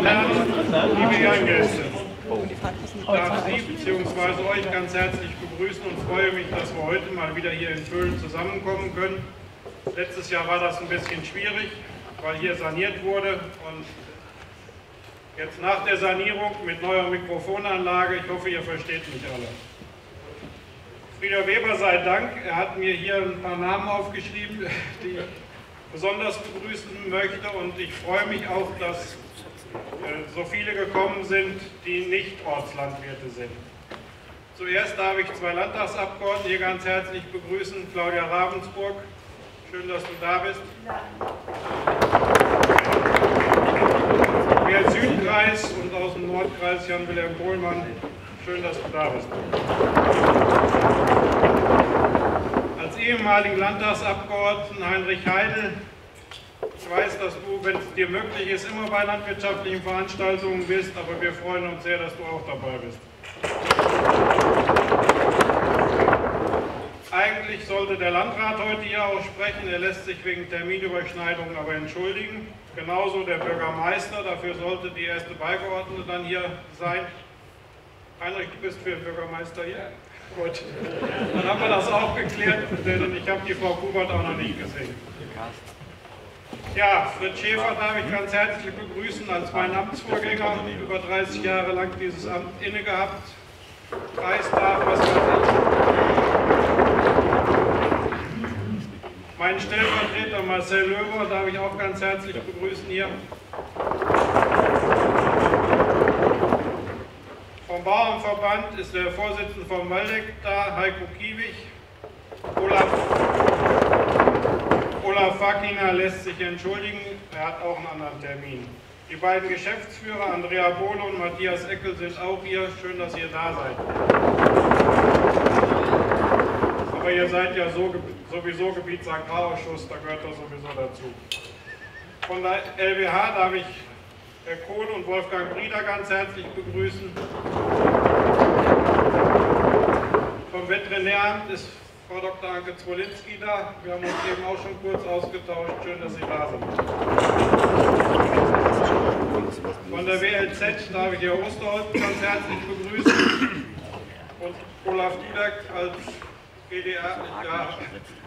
Liebe Ehrengäste, darf Sie bzw. euch ganz herzlich begrüßen und freue mich, dass wir heute mal wieder hier in Föhlen zusammenkommen können. Letztes Jahr war das ein bisschen schwierig, weil hier saniert wurde und jetzt nach der Sanierung mit neuer Mikrofonanlage, ich hoffe, ihr versteht mich alle. Frieder Weber sei Dank, er hat mir hier ein paar Namen aufgeschrieben, die ich besonders begrüßen möchte und ich freue mich auch, dass so viele gekommen sind, die nicht Ortslandwirte sind. Zuerst darf ich zwei Landtagsabgeordnete hier ganz herzlich begrüßen. Claudia Ravensburg, schön, dass du da bist. Der Südkreis und aus dem Nordkreis Jan-Wilhelm Kohlmann, schön, dass du da bist. Als ehemaligen Landtagsabgeordneten Heinrich Heidel ich weiß, dass du, wenn es dir möglich ist, immer bei landwirtschaftlichen Veranstaltungen bist, aber wir freuen uns sehr, dass du auch dabei bist. Eigentlich sollte der Landrat heute hier auch sprechen, er lässt sich wegen Terminüberschneidungen aber entschuldigen. Genauso der Bürgermeister, dafür sollte die erste Beigeordnete dann hier sein. Heinrich, du bist für den Bürgermeister hier? Gut, dann haben wir das auch geklärt, denn ich habe die Frau Kubert auch noch nicht gesehen. Ja, Fritz Schäfer darf ich ganz herzlich begrüßen als mein Amtsvorgänger, über 30 Jahre lang dieses Amt inne gehabt. Kreistag, was weiß ich. Mein Stellvertreter Marcel Löwer darf ich auch ganz herzlich begrüßen hier. Vom Bauernverband ist der Vorsitzende von Waldeck da, Heiko Kiewig. Olaf Fackiner lässt sich entschuldigen, er hat auch einen anderen Termin. Die beiden Geschäftsführer, Andrea Bohle und Matthias Eckel, sind auch hier. Schön, dass ihr da seid. Aber ihr seid ja so, sowieso Gebietsagrarausschuss, da gehört das sowieso dazu. Von der LWH darf ich Herr Kohl und Wolfgang Brieder ganz herzlich begrüßen. Vom Veterinäramt ist Frau Dr. Anke Zwolinski da. Wir haben uns eben auch schon kurz ausgetauscht. Schön, dass Sie da sind. Von der WLZ darf ich Herr Osterholz ganz herzlich begrüßen. Und Olaf Dudek als GDA. Ja,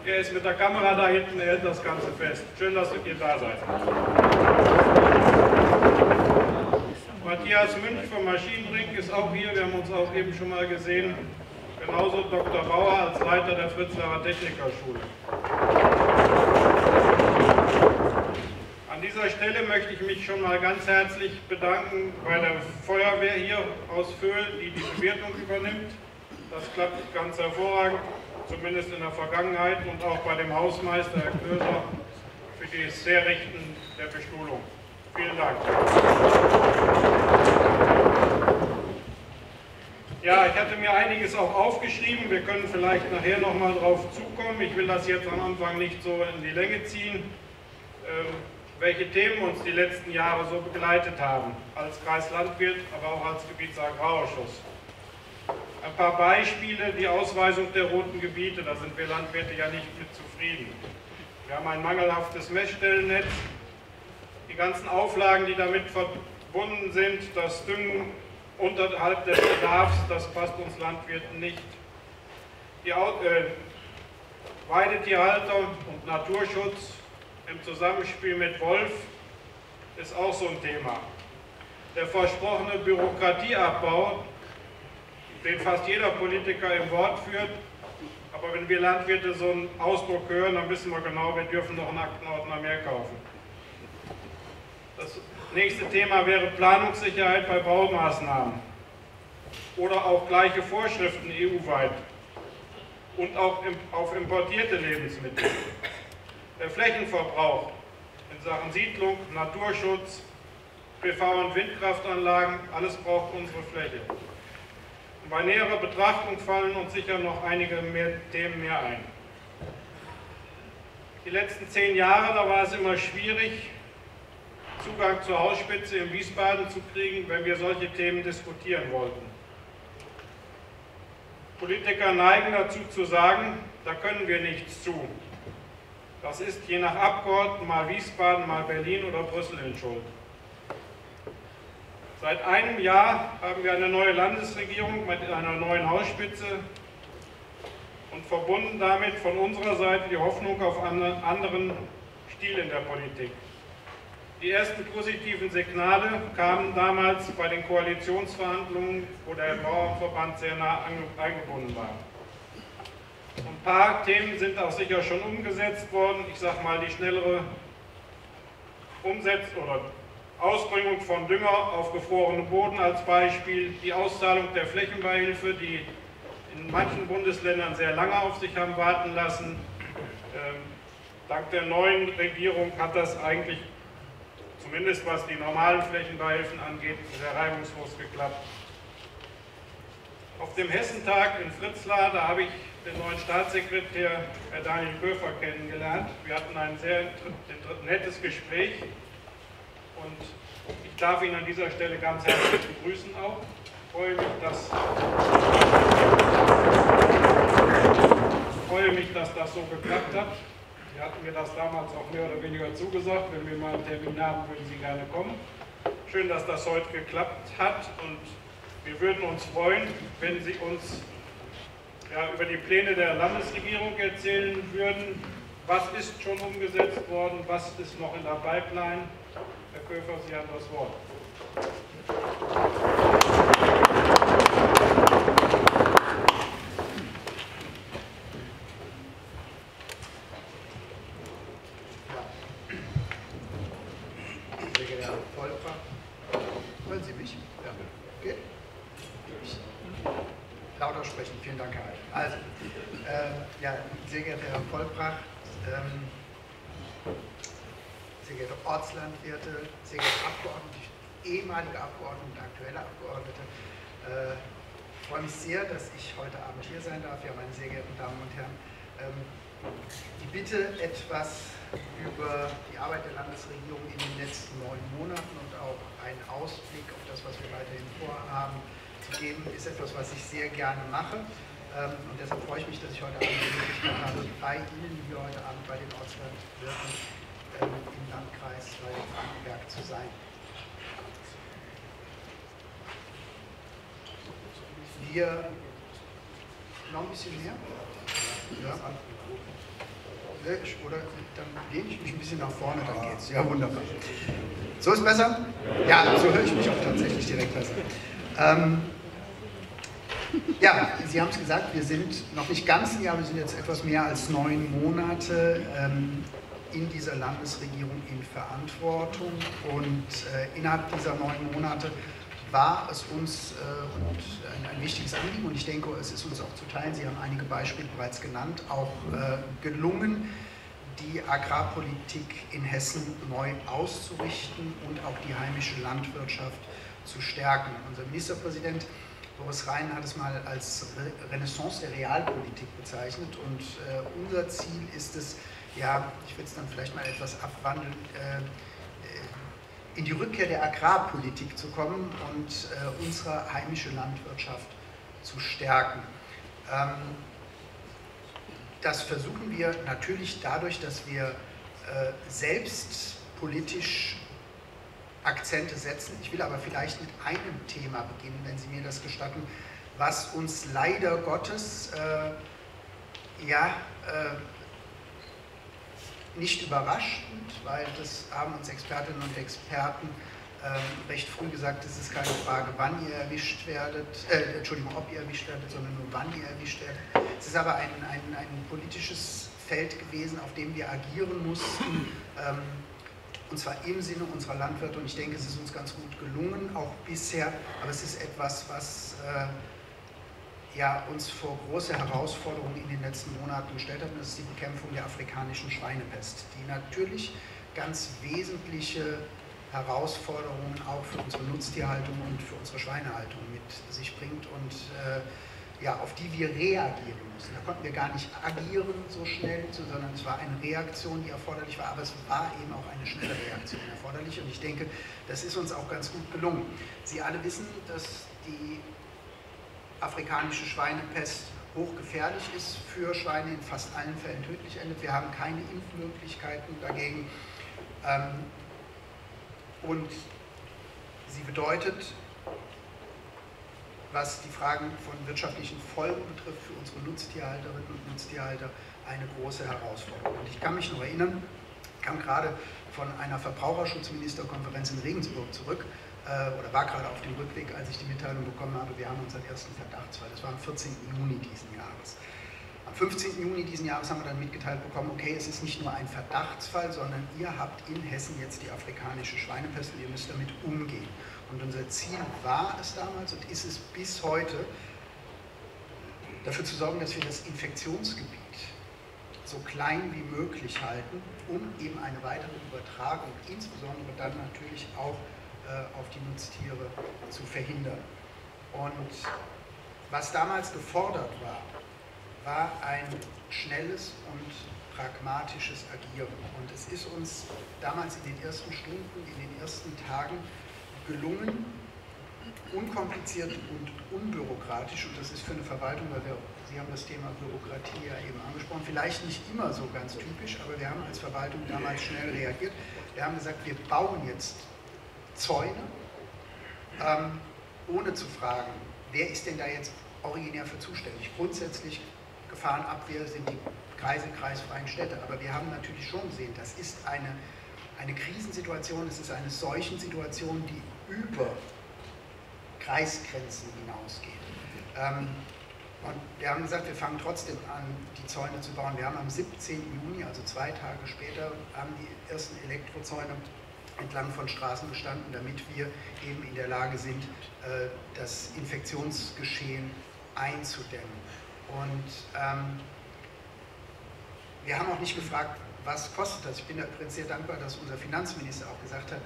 er ist mit der Kamera da hinten, er hält das Ganze fest. Schön, dass ihr da seid. Matthias Münch vom Maschinenring ist auch hier. Wir haben uns auch eben schon mal gesehen. Genauso Dr. Bauer als Leiter der Fritzlarer Technikerschule. An dieser Stelle möchte ich mich schon mal ganz herzlich bedanken bei der Feuerwehr hier aus Föhl, die die Bewertung übernimmt. Das klappt ganz hervorragend, zumindest in der Vergangenheit und auch bei dem Hausmeister, Herr Klöser, für das Herrichten der Bestuhlung. Vielen Dank. Ja, ich hatte mir einiges auch aufgeschrieben. Wir können vielleicht nachher nochmal drauf zukommen. Ich will das jetzt am Anfang nicht so in die Länge ziehen, ähm, welche Themen uns die letzten Jahre so begleitet haben, als Kreislandwirt, aber auch als Gebietsagrarausschuss. Ein paar Beispiele, die Ausweisung der roten Gebiete, da sind wir Landwirte ja nicht mit zufrieden. Wir haben ein mangelhaftes Messstellennetz, die ganzen Auflagen, die damit verbunden sind, das Düngen unterhalb des Bedarfs, das passt uns Landwirten nicht. Die äh, Weidetierhalter und Naturschutz im Zusammenspiel mit Wolf ist auch so ein Thema. Der versprochene Bürokratieabbau, den fast jeder Politiker im Wort führt, aber wenn wir Landwirte so einen Ausdruck hören, dann wissen wir genau, wir dürfen noch einen Aktenordner mehr kaufen. Das nächste Thema wäre Planungssicherheit bei Baumaßnahmen oder auch gleiche Vorschriften EU-weit und auch auf importierte Lebensmittel. Der Flächenverbrauch in Sachen Siedlung, Naturschutz, PV- und Windkraftanlagen, alles braucht unsere Fläche. Bei näherer Betrachtung fallen uns sicher noch einige mehr Themen mehr ein. Die letzten zehn Jahre, da war es immer schwierig, Zugang zur Hausspitze in Wiesbaden zu kriegen, wenn wir solche Themen diskutieren wollten. Politiker neigen dazu zu sagen, da können wir nichts zu. Das ist je nach Abgeordneten mal Wiesbaden, mal Berlin oder Brüssel in Schuld. Seit einem Jahr haben wir eine neue Landesregierung mit einer neuen Hausspitze und verbunden damit von unserer Seite die Hoffnung auf einen anderen Stil in der Politik. Die ersten positiven Signale kamen damals bei den Koalitionsverhandlungen, wo der Bauernverband sehr nah eingebunden war. Ein paar Themen sind auch sicher schon umgesetzt worden. Ich sage mal, die schnellere Umsetzung oder Ausbringung von Dünger auf gefrorenen Boden als Beispiel, die Auszahlung der Flächenbeihilfe, die in manchen Bundesländern sehr lange auf sich haben warten lassen. Ähm, dank der neuen Regierung hat das eigentlich, zumindest was die normalen Flächenbeihilfen angeht, sehr reibungslos geklappt. Auf dem Hessentag in Fritzlar, da habe ich den neuen Staatssekretär, Herr Daniel Köfer, kennengelernt. Wir hatten ein sehr nettes Gespräch und ich darf ihn an dieser Stelle ganz herzlich begrüßen auch. Ich freue mich, dass, ich freue mich, dass das so geklappt hat. Sie hatten mir das damals auch mehr oder weniger zugesagt. Wenn wir mal einen Termin haben, würden Sie gerne kommen. Schön, dass das heute geklappt hat und wir würden uns freuen, wenn Sie uns ja, über die Pläne der Landesregierung erzählen würden. Was ist schon umgesetzt worden, was ist noch in der Pipeline? Herr Köfer, Sie haben das Wort. Sehr geehrter Herr Vollbracht, hören Sie mich? Ja, geht? Lauter sprechen, vielen Dank, Herr Alt. Also, äh, ja, sehr geehrter Herr Vollbracht, ähm, sehr geehrte Ortslandwirte, sehr geehrte Abgeordnete, ehemalige Abgeordnete und aktuelle Abgeordnete, äh, ich freue mich sehr, dass ich heute Abend hier sein darf. Ja, meine sehr geehrten Damen und Herren, ähm, die Bitte, etwas über die Arbeit der Landesregierung in den letzten neun Monaten und auch einen Ausblick auf das, was wir weiterhin vorhaben, zu geben, ist etwas, was ich sehr gerne mache. Ähm, und deshalb freue ich mich, dass ich heute Abend die Möglichkeit habe, bei Ihnen hier heute Abend bei den Ortslandwirten ähm, im Landkreis Frankenberg zu sein. Wir noch ein bisschen mehr? Ja. Oder dann lehne ich mich ein bisschen nach vorne, dann geht's. Ja, wunderbar. So ist besser? Ja, so höre ich mich auch tatsächlich direkt besser. Ähm, ja, Sie haben es gesagt, wir sind noch nicht ganz ein Jahr, wir sind jetzt etwas mehr als neun Monate ähm, in dieser Landesregierung in Verantwortung und äh, innerhalb dieser neun Monate war es uns äh, ein, ein, wichtiges Anliegen und ich denke, es ist uns auch zu teilen, Sie haben einige Beispiele bereits genannt, auch äh, gelungen, die Agrarpolitik in Hessen neu auszurichten und auch die heimische Landwirtschaft zu stärken. Unser Ministerpräsident Boris Rhein hat es mal als Renaissance der Realpolitik bezeichnet und äh, unser Ziel ist es, ja, ich will es dann vielleicht mal etwas abwandeln, äh, in die Rückkehr der Agrarpolitik zu kommen und äh, unsere heimische Landwirtschaft zu stärken. Ähm, das versuchen wir natürlich dadurch, dass wir äh, selbst politisch Akzente setzen. Ich will aber vielleicht mit einem Thema beginnen, wenn Sie mir das gestatten, was uns leider Gottes äh, ja, äh, nicht überraschend, weil das haben uns Expertinnen und Experten ähm, recht früh gesagt, es ist keine Frage, wann ihr erwischt werdet, äh, Entschuldigung, ob ihr erwischt werdet, sondern nur wann ihr erwischt werdet. Es ist aber ein, ein, ein politisches Feld gewesen, auf dem wir agieren mussten. Ähm, und zwar im Sinne unserer Landwirte und ich denke, es ist uns ganz gut gelungen, auch bisher, aber es ist etwas, was äh, ja, uns vor große Herausforderungen in den letzten Monaten gestellt hat und das ist die Bekämpfung der afrikanischen Schweinepest, die natürlich ganz wesentliche Herausforderungen auch für unsere Nutztierhaltung und für unsere Schweinehaltung mit sich bringt und äh, ja, auf die wir reagieren mussten. Da konnten wir gar nicht agieren so schnell, sondern es war eine Reaktion, die erforderlich war, aber es war eben auch eine schnelle Reaktion erforderlich und ich denke, das ist uns auch ganz gut gelungen. Sie alle wissen, dass die afrikanische Schweinepest hochgefährlich ist für Schweine, in fast allen Fällen tödlich endet. Wir haben keine Impfmöglichkeiten dagegen. Ähm, und sie bedeutet, was die Fragen von wirtschaftlichen Folgen betrifft für unsere Nutztierhalterinnen und Nutztierhalter, eine große Herausforderung. Und ich kann mich noch erinnern, ich kam gerade von einer Verbraucherschutzministerkonferenz in Regensburg zurück oder war gerade auf dem Rückweg, als ich die Mitteilung bekommen habe, wir haben unseren ersten Verdachtsfall. Das war am 14. Juni diesen Jahres. Am 15. Juni diesen Jahres haben wir dann mitgeteilt bekommen, okay, es ist nicht nur ein Verdachtsfall, sondern ihr habt in Hessen jetzt die afrikanische Schweinepest und ihr müsst damit umgehen. Und unser Ziel war es damals und ist es bis heute, dafür zu sorgen, dass wir das Infektionsgebiet so klein wie möglich halten, um eben eine weitere Übertragung, insbesondere dann natürlich auch äh, auf die Nutztiere zu verhindern. Und was damals gefordert war, war ein schnelles und pragmatisches Agieren. Und es ist uns damals in den ersten Stunden, in den ersten Tagen gelungen, unkompliziert und unbürokratisch, und das ist für eine Verwaltung, weil wir, Sie haben das Thema Bürokratie ja eben angesprochen, vielleicht nicht immer so ganz typisch, aber wir haben als Verwaltung damals schnell reagiert. Wir haben gesagt, wir bauen jetzt Zäune, ähm, ohne zu fragen, wer ist denn da jetzt originär für zuständig. Grundsätzlich Gefahrenabwehr sind die Kreise, kreisfreien Städte, aber wir haben natürlich schon gesehen, das ist eine, eine Krisensituation, das ist eine Seuchensituation, die über Kreisgrenzen hinausgeht. Ähm, und wir haben gesagt, wir fangen trotzdem an, die Zäune zu bauen. Wir haben am 17. Juni, also zwei Tage später, haben die ersten Elektrozäune entlang von Straßen gestanden, damit wir eben in der Lage sind, äh, das Infektionsgeschehen einzudämmen. Und ähm, wir haben auch nicht gefragt, was kostet das. Ich bin übrigens sehr dankbar, dass unser Finanzminister auch gesagt hat,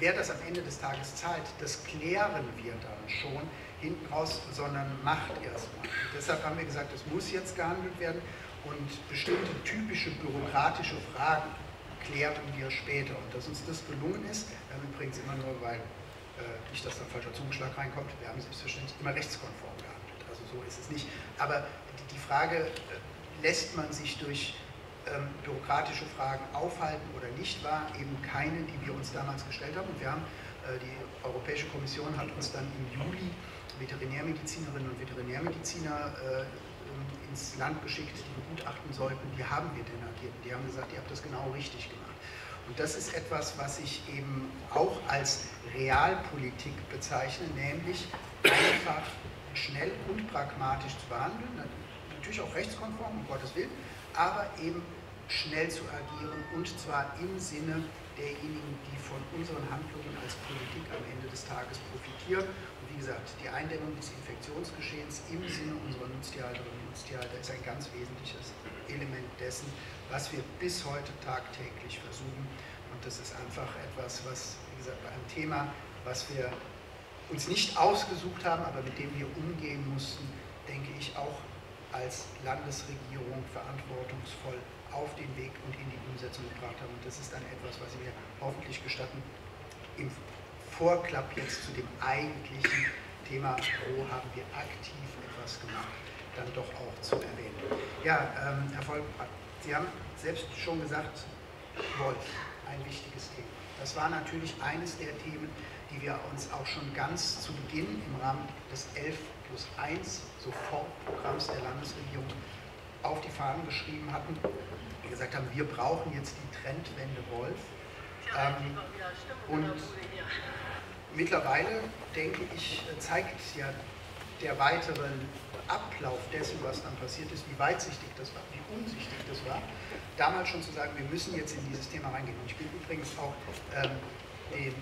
wer das am Ende des Tages zahlt, das klären wir dann schon hinten raus, sondern macht erstmal. Deshalb haben wir gesagt, es muss jetzt gehandelt werden und bestimmte typische bürokratische Fragen klären wir später. Und dass uns das gelungen ist, wir haben übrigens immer nur, weil äh, nicht, dass da ein falscher Zungenschlag reinkommt, wir haben selbstverständlich immer rechtskonform gehandelt. Also so ist es nicht. Aber die, die Frage, äh, lässt man sich durch ähm, bürokratische Fragen aufhalten oder nicht, war eben keine, die wir uns damals gestellt haben. Und wir haben, äh, die Europäische Kommission hat uns dann im Juli Veterinärmedizinerinnen und Veterinärmediziner äh, ins Land geschickt, die begutachten sollten, wie haben wir denn agiert. Die haben gesagt, ihr habt das genau richtig gemacht. Und das ist etwas, was ich eben auch als Realpolitik bezeichne, nämlich einfach schnell und pragmatisch zu behandeln, natürlich auch rechtskonform, um Gottes Willen, aber eben schnell zu agieren und zwar im Sinne derjenigen, die von unseren Handlungen als Politik am Ende des Tages profitieren. Wie gesagt, die Eindämmung des Infektionsgeschehens im Sinne unserer Nutztierhalterinnen und Nutztierhalter ist ein ganz wesentliches Element dessen, was wir bis heute tagtäglich versuchen. Und das ist einfach etwas, was, wie gesagt, bei einem Thema, was wir uns nicht ausgesucht haben, aber mit dem wir umgehen mussten, denke ich, auch als Landesregierung verantwortungsvoll auf den Weg und in die Umsetzung gebracht haben. Und das ist dann etwas, was Sie mir hoffentlich gestatten, im Vorklapp jetzt zu dem eigentlichen Thema, wo haben wir aktiv etwas gemacht, dann doch auch zu erwähnen. Ja, ähm, Herr Volk, Sie haben selbst schon gesagt, Wolf, ein wichtiges Thema. Das war natürlich eines der Themen, die wir uns auch schon ganz zu Beginn im Rahmen des 11 plus 1 Sofortprogramms der Landesregierung auf die Fahnen geschrieben hatten die gesagt haben, wir brauchen jetzt die Trendwende Wolf. Ähm, und mittlerweile, denke ich, zeigt ja der weitere Ablauf dessen, was dann passiert ist, wie weitsichtig das war, wie umsichtig das war, damals schon zu sagen, wir müssen jetzt in dieses Thema reingehen. Und ich bin übrigens auch ähm, den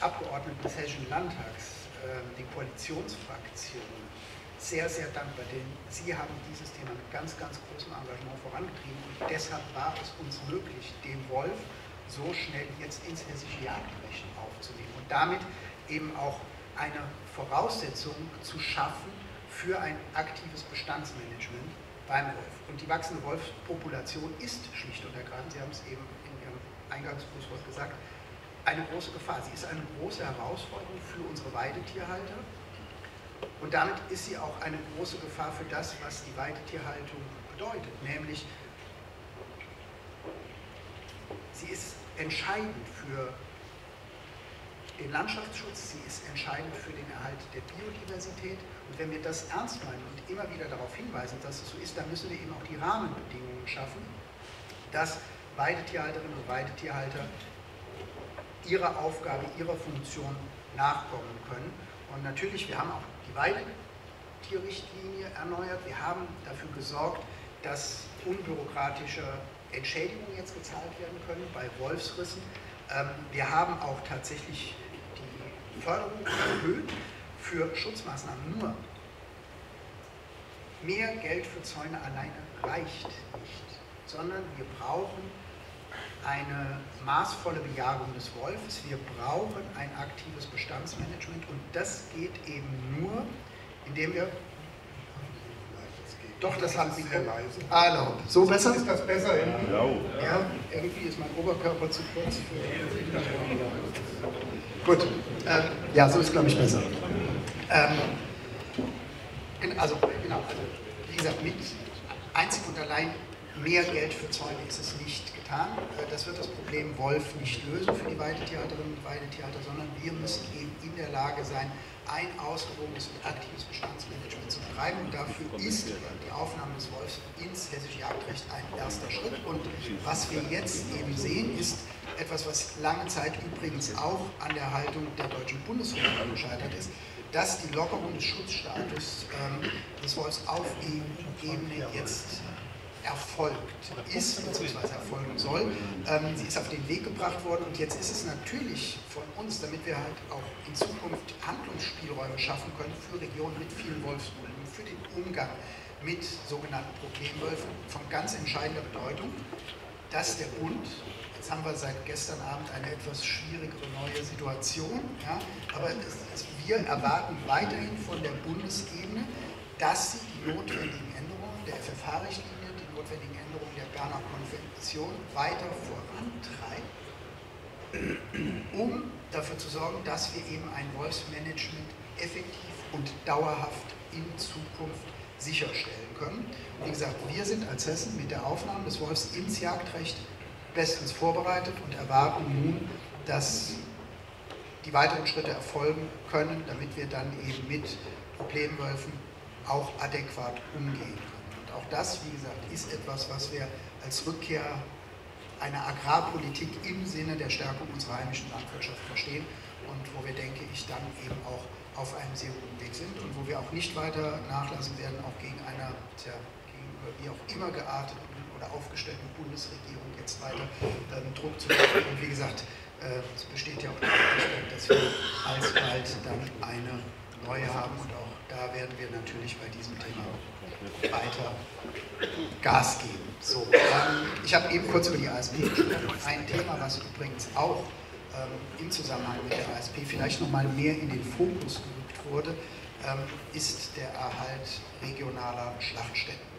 Abgeordneten des Hessischen Landtags, ähm, den Koalitionsfraktionen, sehr, sehr dankbar, denn Sie haben dieses Thema mit ganz, ganz großem Engagement vorangetrieben und deshalb war es uns möglich, den Wolf so schnell jetzt ins hessische Jagdrecht aufzunehmen und damit eben auch eine Voraussetzung zu schaffen für ein aktives Bestandsmanagement beim Wolf. Und die wachsende Wolfspopulation ist schlicht und ergreifend, Sie haben es eben in Ihrem Eingangsgrußwort gesagt, eine große Gefahr. Sie ist eine große Herausforderung für unsere Weidetierhalter, und damit ist sie auch eine große Gefahr für das, was die Weidetierhaltung bedeutet, nämlich sie ist entscheidend für den Landschaftsschutz, sie ist entscheidend für den Erhalt der Biodiversität. Und wenn wir das ernst meinen und immer wieder darauf hinweisen, dass es so ist, dann müssen wir eben auch die Rahmenbedingungen schaffen, dass Weidetierhalterinnen und Weidetierhalter ihrer Aufgabe, ihrer Funktion nachkommen können. Und natürlich, wir haben auch die Weidetierrichtlinie erneuert. Wir haben dafür gesorgt, dass unbürokratische Entschädigungen jetzt gezahlt werden können bei Wolfsrissen. Ähm, wir haben auch tatsächlich die Förderung erhöht für Schutzmaßnahmen. Nur mehr Geld für Zäune alleine reicht nicht, sondern wir brauchen eine maßvolle Bejagung des Wolfes, wir brauchen ein aktives Bestandsmanagement und das geht eben nur, indem wir doch, das haben Sie. Sehr leise. Ah, laut. So besser? Ist das besser irgendwie? Ja. ja, irgendwie ist mein Oberkörper zu kurz für. Gut. Ähm, ja, so ist, glaube ich, besser. Ähm, also, genau. Also, wie gesagt, mit einzig und allein mehr Geld für Zäune ist es nicht getan. Äh, das wird das Problem Wolf nicht lösen für die Weidetierhalterinnen und Weidetierhalter, sondern wir müssen eben in der Lage sein, ein ausgewogenes und aktives Bestandsmanagement zu betreiben. Und dafür ist die Aufnahme des Wolfs ins hessische Jagdrecht ein erster Schritt. Und was wir jetzt eben sehen, ist etwas, was lange Zeit übrigens auch an der Haltung der deutschen Bundesregierung gescheitert ist, dass die Lockerung des Schutzstatus ähm, des Wolfs auf EU-Ebene jetzt erfolgt ist bzw. erfolgen soll. Ähm, sie ist auf den Weg gebracht worden und jetzt ist es natürlich von uns, damit wir halt auch in Zukunft Handlungsspielräume schaffen können für Regionen mit vielen Wolfsbullen, für den Umgang mit sogenannten Problemwölfen von ganz entscheidender Bedeutung, dass der Bund, jetzt haben wir seit gestern Abend eine etwas schwierigere neue Situation, ja, aber es, es, wir erwarten weiterhin von der Bundesebene, dass sie die notwendigen Änderungen der FFH-Richtlinie Berner Konvention weiter vorantreibt, um dafür zu sorgen, dass wir eben ein Wolfsmanagement effektiv und dauerhaft in Zukunft sicherstellen können. Wie gesagt, wir sind als Hessen mit der Aufnahme des Wolfs ins Jagdrecht bestens vorbereitet und erwarten nun, dass die weiteren Schritte erfolgen können, damit wir dann eben mit Problemwölfen auch adäquat umgehen können auch das, wie gesagt, ist etwas, was wir als Rückkehr einer Agrarpolitik im Sinne der Stärkung unserer heimischen Landwirtschaft verstehen und wo wir, denke ich, dann eben auch auf einem sehr guten Weg sind und wo wir auch nicht weiter nachlassen werden, auch gegen einer, tja, gegenüber wie auch immer gearteten oder aufgestellten Bundesregierung jetzt weiter ähm, Druck zu machen. Und wie gesagt, äh, es besteht ja auch die Möglichkeit, dass wir alsbald dann eine neue haben und auch da werden wir natürlich bei diesem Thema weiter Gas geben. So, ähm, ich habe eben kurz über die ASP gesprochen. Ein Thema, was übrigens auch ähm, im Zusammenhang mit der ASP vielleicht nochmal mehr in den Fokus gerückt wurde, ähm, ist der Erhalt regionaler Schlachtstätten.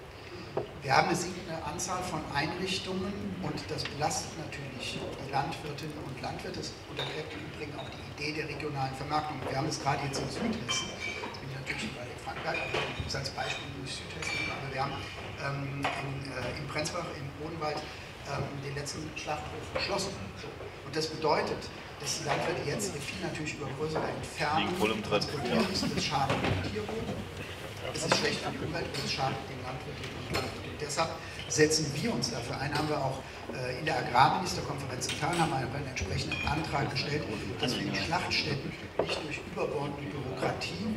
Wir haben eine sinkende Anzahl von Einrichtungen und das belastet natürlich die Landwirtinnen und Landwirte. Das untergräbt im Übrigen auch die Idee der regionalen Vermarktung. Wir haben es gerade jetzt in Südhessen, jetzt bin ich natürlich bei Frankreich, also als Beispiel durch Südhessen, aber wir haben ähm, in, äh, in Prenzbach, im Bodenwald, ähm, den letzten Schlachthof geschlossen. Und das bedeutet, dass die Landwirte jetzt ihr Vieh natürlich über größere Entfernungen transportieren müssen. Das schadet dem Tierwohl, es ist schlecht für die Umwelt und es schadet dem Landwirtinnen und Landwirten. Und deshalb setzen wir uns dafür ein, haben wir auch äh, in der Agrarministerkonferenz getan, haben einen entsprechenden Antrag gestellt, dass wir die Schlachtstätten nicht durch überbordende Bürokratie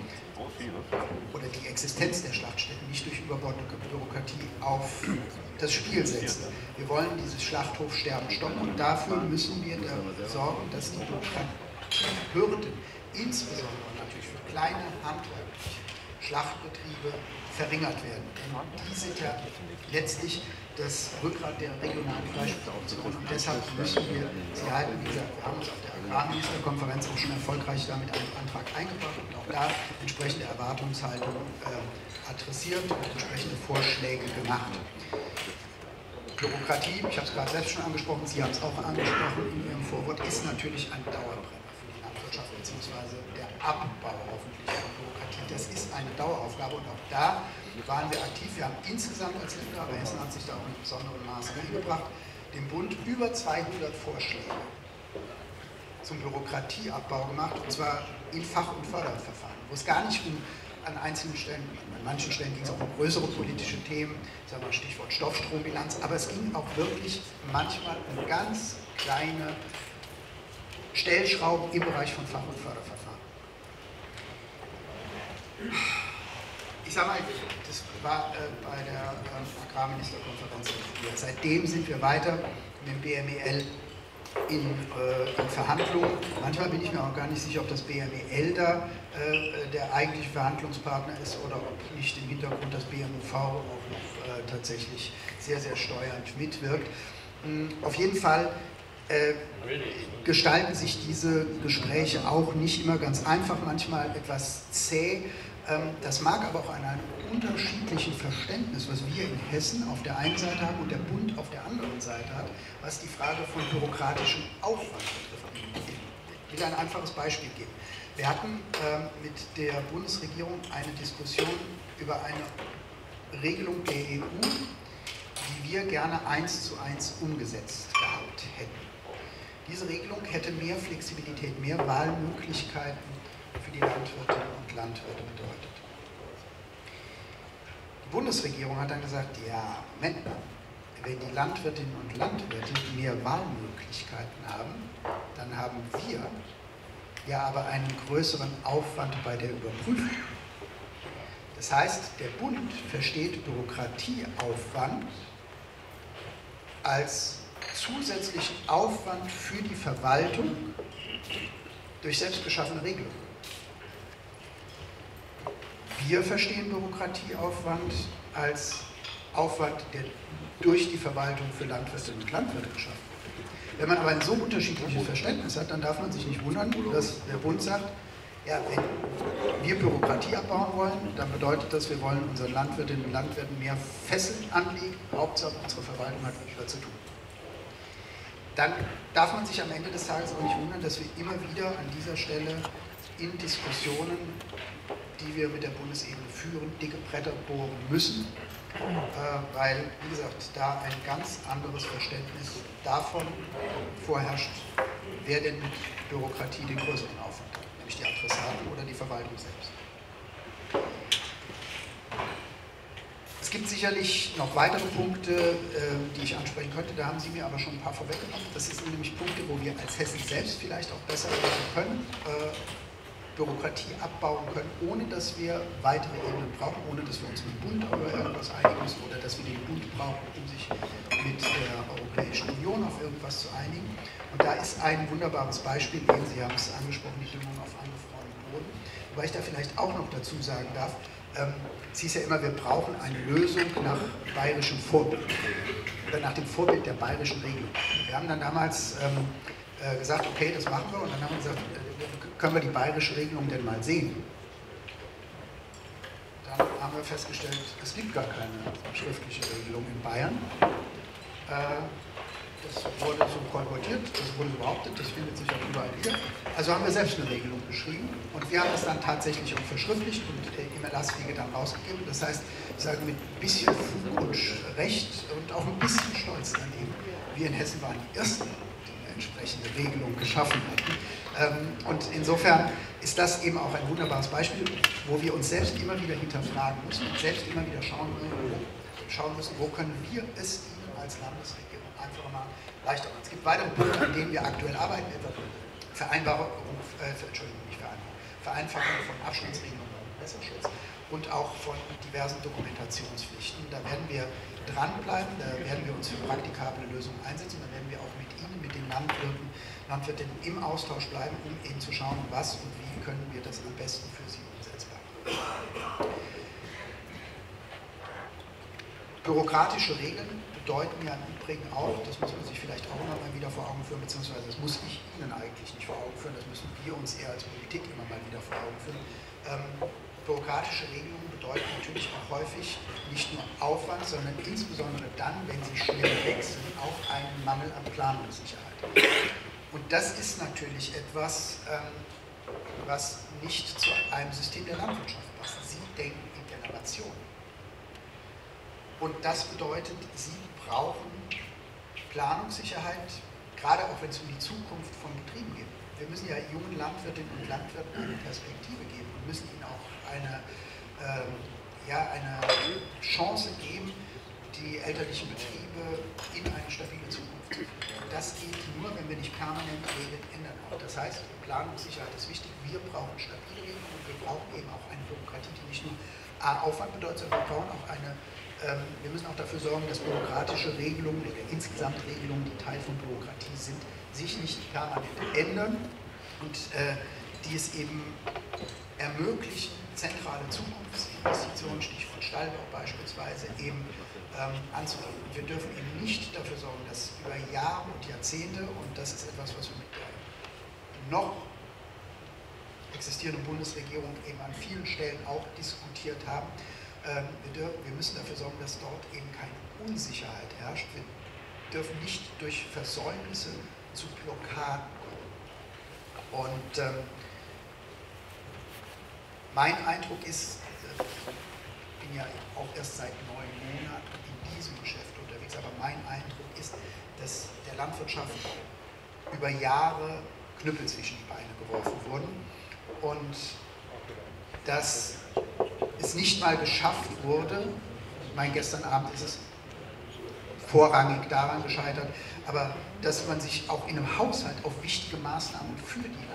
oder die Existenz der Schlachtstätten nicht durch überbordende Bürokratie auf das Spiel setzen. Wir wollen dieses Schlachthofsterben stoppen und dafür müssen wir dafür sorgen, dass die Bürokratiehürden, insbesondere natürlich für kleine handwerkliche Schlachtbetriebe, verringert werden. Denn die sind ja letztlich das Rückgrat der regionalen Fleischproduktion. Und deshalb müssen wir sie halten. Wie gesagt, wir haben uns auf der Agrarministerkonferenz auch schon erfolgreich damit einen Antrag eingebracht und auch da entsprechende Erwartungshaltung äh, adressiert und entsprechende Vorschläge gemacht. Bürokratie, ich habe es gerade selbst schon angesprochen, Sie haben es auch angesprochen in Ihrem Vorwort, ist natürlich ein Dauerbrenner für die Landwirtschaft, beziehungsweise der Abbau hoffentlich von Bürokratie. Das ist eine Daueraufgabe und auch da waren wir aktiv. Wir haben insgesamt als Länder, aber Hessen hat sich da auch in besonderem Maße eingebracht, dem Bund über 200 Vorschläge zum Bürokratieabbau gemacht, und zwar in Fach- und Förderverfahren, wo es gar nicht um an einzelnen Stellen, an manchen Stellen ging es auch um größere politische Themen, sagen wir Stichwort Stoffstrombilanz, aber es ging auch wirklich manchmal um ganz kleine Stellschrauben im Bereich von Fach- und Förderverfahren. Ich sage mal, das war äh, bei der äh, Agrarministerkonferenz. Seitdem sind wir weiter mit dem BMEL in, äh, in, Verhandlungen. Manchmal bin ich mir auch gar nicht sicher, ob das BMEL da äh, der eigentliche Verhandlungspartner ist oder ob nicht im Hintergrund das BMUV auch noch äh, tatsächlich sehr, sehr steuernd mitwirkt. Mhm, auf jeden Fall äh, gestalten sich diese Gespräche auch nicht immer ganz einfach, manchmal etwas zäh. Ähm, das mag aber auch an einem unterschiedlichen Verständnis, was wir in Hessen auf der einen Seite haben und der Bund auf der anderen Seite hat, was die Frage von bürokratischem Aufwand betrifft. Ich will ein einfaches Beispiel geben. Wir hatten ähm, mit der Bundesregierung eine Diskussion über eine Regelung der EU, die wir gerne eins zu eins umgesetzt gehabt hätten. Diese Regelung hätte mehr Flexibilität, mehr Wahlmöglichkeiten für die Landwirtinnen und Landwirte bedeutet. Die Bundesregierung hat dann gesagt, ja, Moment mal, wenn die Landwirtinnen und Landwirte mehr Wahlmöglichkeiten haben, dann haben wir ja aber einen größeren Aufwand bei der Überprüfung. Das heißt, der Bund versteht Bürokratieaufwand als zusätzlichen Aufwand für die Verwaltung durch selbstgeschaffene Regelungen. Wir verstehen Bürokratieaufwand als Aufwand, der durch die Verwaltung für Landwirtinnen und Landwirte geschaffen wird. Wenn man aber ein so unterschiedliches Verständnis hat, dann darf man sich nicht wundern, dass der Bund sagt, ja, wenn wir Bürokratie abbauen wollen, dann bedeutet das, wir wollen unseren Landwirtinnen und Landwirten mehr Fesseln anlegen. Hauptsache, unsere Verwaltung hat weniger zu tun dann darf man sich am Ende des Tages auch nicht wundern, dass wir immer wieder an dieser Stelle in Diskussionen, die wir mit der Bundesebene führen, dicke Bretter bohren müssen, äh, weil, wie gesagt, da ein ganz anderes Verständnis davon vorherrscht, wer denn mit Bürokratie den größeren Aufwand hat, nämlich die Adressaten oder die Verwaltung selbst. gibt sicherlich noch weitere Punkte, äh, die ich ansprechen könnte. Da haben Sie mir aber schon ein paar vorweggenommen. Das sind nämlich Punkte, wo wir als Hessen selbst vielleicht auch besser werden können, äh, Bürokratie abbauen können, ohne dass wir weitere Ebenen brauchen, ohne dass wir uns mit dem Bund über irgendwas einigen müssen oder dass wir den Bund brauchen, um sich mit der Europäischen Union auf irgendwas zu einigen. Und da ist ein wunderbares Beispiel, eben Sie haben es angesprochen, die Düngung auf angefrorenen Boden. Wobei ich da vielleicht auch noch dazu sagen darf, ähm, es hieß ja immer, wir brauchen eine Lösung nach bayerischem Vorbild oder nach dem Vorbild der bayerischen Regelung. Wir haben dann damals ähm, äh, gesagt, okay, das machen wir und dann haben wir gesagt, können wir die bayerische Regelung denn mal sehen? Dann haben wir festgestellt, es gibt gar keine schriftliche Regelung in Bayern. Äh, das wurde so kolportiert, das wurde behauptet, das findet sich auch überall wieder. Also haben wir selbst eine Regelung geschrieben und wir haben das dann tatsächlich auch verschriftlicht und im Erlasswege dann rausgegeben. Das heißt, ich sage mit ein bisschen Fug und Recht und auch ein bisschen Stolz daneben, wir in Hessen waren die Ersten, entsprechende Regelung geschaffen hatten. Ähm, und insofern ist das eben auch ein wunderbares Beispiel, wo wir uns selbst immer wieder hinterfragen müssen selbst immer wieder schauen, schauen müssen, wo können wir es als Landesregierung einfach mal leichter machen. Es gibt weitere Punkte, an denen wir aktuell arbeiten, etwa Vereinbarung, äh, Entschuldigung, nicht Vereinbarung, Vereinfachung von Abstandsregelungen und Messerschutz und auch von diversen Dokumentationspflichten. Da werden wir dranbleiben, da werden wir uns für praktikable Lösungen einsetzen, da werden mit den Landwirten, Landwirtinnen im Austausch bleiben, um eben zu schauen, was und wie können wir das am besten für Sie umsetzbar machen. Bürokratische Regeln bedeuten ja im Übrigen auch, das muss man sich vielleicht auch immer mal wieder vor Augen führen, beziehungsweise das muss ich Ihnen eigentlich nicht vor Augen führen, das müssen wir uns eher als Politik immer mal wieder vor Augen führen. Ähm, bürokratische Regelungen bedeuten natürlich auch häufig nicht nur Aufwand, sondern insbesondere dann, wenn sie schnell wechseln, auch einen Mangel an Planungssicherheit. Und das ist natürlich etwas, ähm, was nicht zu einem System der Landwirtschaft passt. Sie denken in Generationen. Und das bedeutet, Sie brauchen Planungssicherheit, gerade auch wenn es um die Zukunft von Betrieben geht. wir müssen ja jungen Landwirtinnen und Landwirten eine Perspektive geben und müssen ihnen auch eine, ähm, ja, eine Chance geben, die elterlichen Betriebe in eine stabile Zukunft zu führen. Das geht nur, wenn wir nicht permanent Regeln ändern. Das heißt, Planungssicherheit ist wichtig, wir brauchen stabile Regeln und wir brauchen eben auch eine Bürokratie, die nicht nur A, Aufwand bedeutet, sondern wir brauchen auch eine ähm, wir müssen auch dafür sorgen, dass bürokratische Regelungen oder insgesamt Regelungen, die Teil von Bürokratie sind, sich nicht permanent ändern und äh, die es eben ermöglichen, zentrale Zukunftsinvestitionen, Stichwort Stallbau beispielsweise, eben ähm, anzugehen. Wir dürfen eben nicht dafür sorgen, dass über Jahre und Jahrzehnte, und das ist etwas, was wir mit der noch existierenden Bundesregierung eben an vielen Stellen auch diskutiert haben, ähm, wir, wir, müssen dafür sorgen, dass dort eben keine Unsicherheit herrscht. Wir dürfen nicht durch Versäumnisse zu Blockaden kommen. Und ähm, mein Eindruck ist, äh, ich bin ja auch erst seit neun Monaten in diesem Geschäft unterwegs, aber mein Eindruck ist, dass der Landwirtschaft über Jahre Knüppel zwischen die Beine geworfen wurden und dass es nicht mal geschafft wurde, ich meine, gestern Abend ist es vorrangig daran gescheitert, aber dass man sich auch in einem Haushalt auf wichtige Maßnahmen für die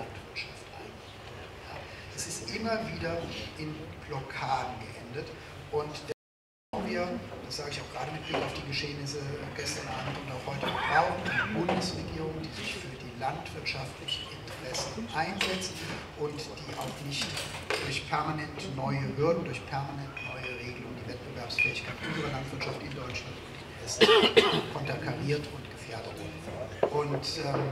es ist immer wieder in Blockaden geendet und wir, das sage ich auch gerade mit Blick auf die Geschehnisse gestern Abend und auch heute, brauchen eine Bundesregierung, die sich für die landwirtschaftlichen Interessen einsetzt und die auch nicht durch permanent neue Hürden, durch permanent neue Regelungen die Wettbewerbsfähigkeit unserer Landwirtschaft in Deutschland und in Hessen konterkariert und gefährdet. Und ähm,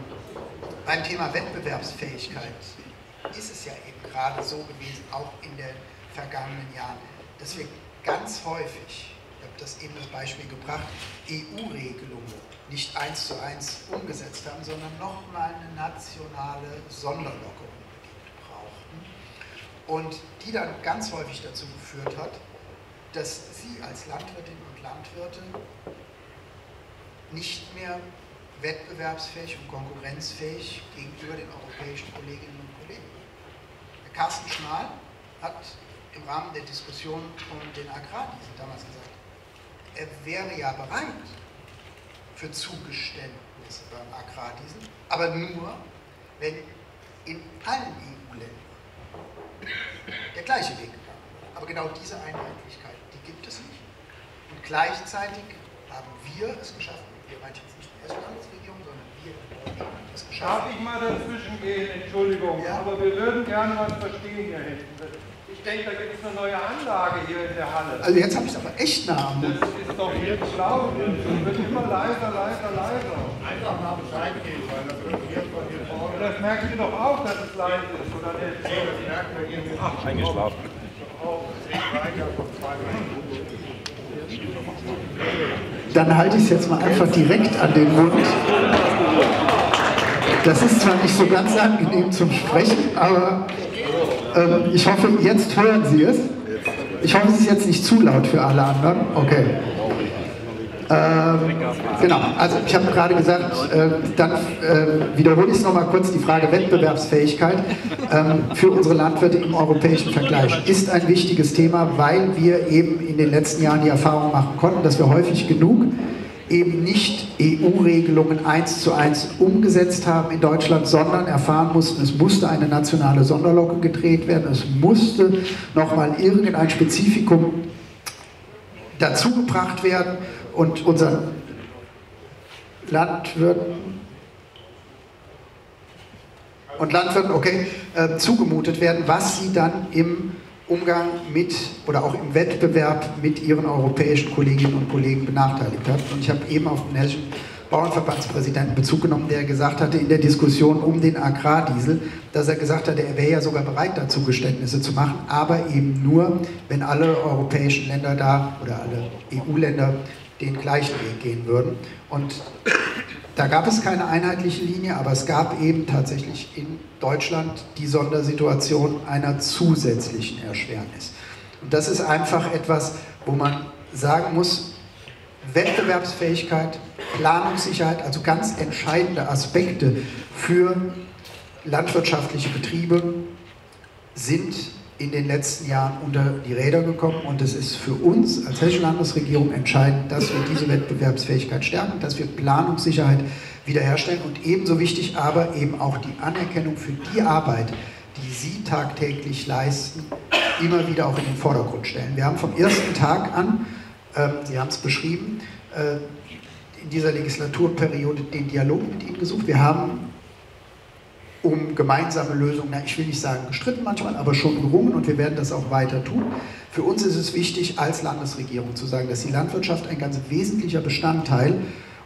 beim Thema Wettbewerbsfähigkeit ist es ja eben gerade so gewesen, auch in den vergangenen Jahren, dass wir ganz häufig, ich habe das eben das Beispiel gebracht, EU-Regelungen nicht eins zu eins umgesetzt haben, sondern nochmal eine nationale Sonderlockerung brauchten und die dann ganz häufig dazu geführt hat, dass Sie als Landwirtinnen und Landwirte nicht mehr wettbewerbsfähig und konkurrenzfähig gegenüber den europäischen Kolleginnen Carsten Schmal hat im Rahmen der Diskussion um den Agrardiesel damals gesagt, er wäre ja bereit, für Zugeständnisse beim Agrardiesel, aber nur, wenn in allen EU-Ländern der gleiche Weg gegangen wird. Aber genau diese Einheitlichkeit, die gibt es nicht. Und gleichzeitig haben wir es geschafft, wir meinen jetzt nicht die erste Landesregierung, sondern wir es geschafft. Darf ich mal dazwischen gehen, Entschuldigung, ja? aber wir würden gerne was verstehen hier hinten. Ich denke, da gibt es eine neue Anlage hier in der Halle. Also jetzt habe ich es aber echt am Mund. Das ist doch hier schlau. Es wird immer leiser, leiser, leiser. Einfach mal Bescheid geben, weil das wird hier von hier vorne. Das merkt ihr doch auch, dass es leise ist, oder nicht? Nee, das merken wir hier nicht. Ach, eingeschlafen. Dann halte ich es jetzt mal einfach direkt an den Mund. Das ist zwar nicht so ganz angenehm zum Sprechen, aber ähm, ich hoffe, jetzt hören Sie es. Ich hoffe, es ist jetzt nicht zu laut für alle anderen. Okay. Ähm, genau, also ich habe gerade gesagt, äh, dann äh, wiederhole ich es nochmal kurz, die Frage Wettbewerbsfähigkeit ähm, für unsere Landwirte im europäischen Vergleich ist ein wichtiges Thema, weil wir eben in den letzten Jahren die Erfahrung machen konnten, dass wir häufig genug eben nicht EU-Regelungen eins zu eins umgesetzt haben in Deutschland, sondern erfahren mussten, es musste eine nationale Sonderlocke gedreht werden, es musste nochmal irgendein Spezifikum dazugebracht werden. Und unseren Landwirten und Landwirten, okay, äh, zugemutet werden, was sie dann im Umgang mit oder auch im Wettbewerb mit ihren europäischen Kolleginnen und Kollegen benachteiligt hat. Und ich habe eben auf den hessischen Bauernverbandspräsidenten Bezug genommen, der gesagt hatte in der Diskussion um den Agrardiesel, dass er gesagt hatte, er wäre ja sogar bereit dazu, Geständnisse zu machen, aber eben nur, wenn alle europäischen Länder da oder alle EU-Länder den gleichen Weg gehen würden. Und da gab es keine einheitliche Linie, aber es gab eben tatsächlich in Deutschland die Sondersituation einer zusätzlichen Erschwernis. Und das ist einfach etwas, wo man sagen muss, Wettbewerbsfähigkeit, Planungssicherheit, also ganz entscheidende Aspekte für landwirtschaftliche Betriebe sind in den letzten Jahren unter die Räder gekommen und es ist für uns als Hessische Landesregierung entscheidend, dass wir diese Wettbewerbsfähigkeit stärken, dass wir Planungssicherheit wiederherstellen und ebenso wichtig aber eben auch die Anerkennung für die Arbeit, die Sie tagtäglich leisten, immer wieder auch in den Vordergrund stellen. Wir haben vom ersten Tag an, äh, Sie haben es beschrieben, äh, in dieser Legislaturperiode den Dialog mit Ihnen gesucht. Wir haben um gemeinsame Lösungen, ich will nicht sagen gestritten manchmal, aber schon gerungen und wir werden das auch weiter tun. Für uns ist es wichtig, als Landesregierung zu sagen, dass die Landwirtschaft ein ganz wesentlicher Bestandteil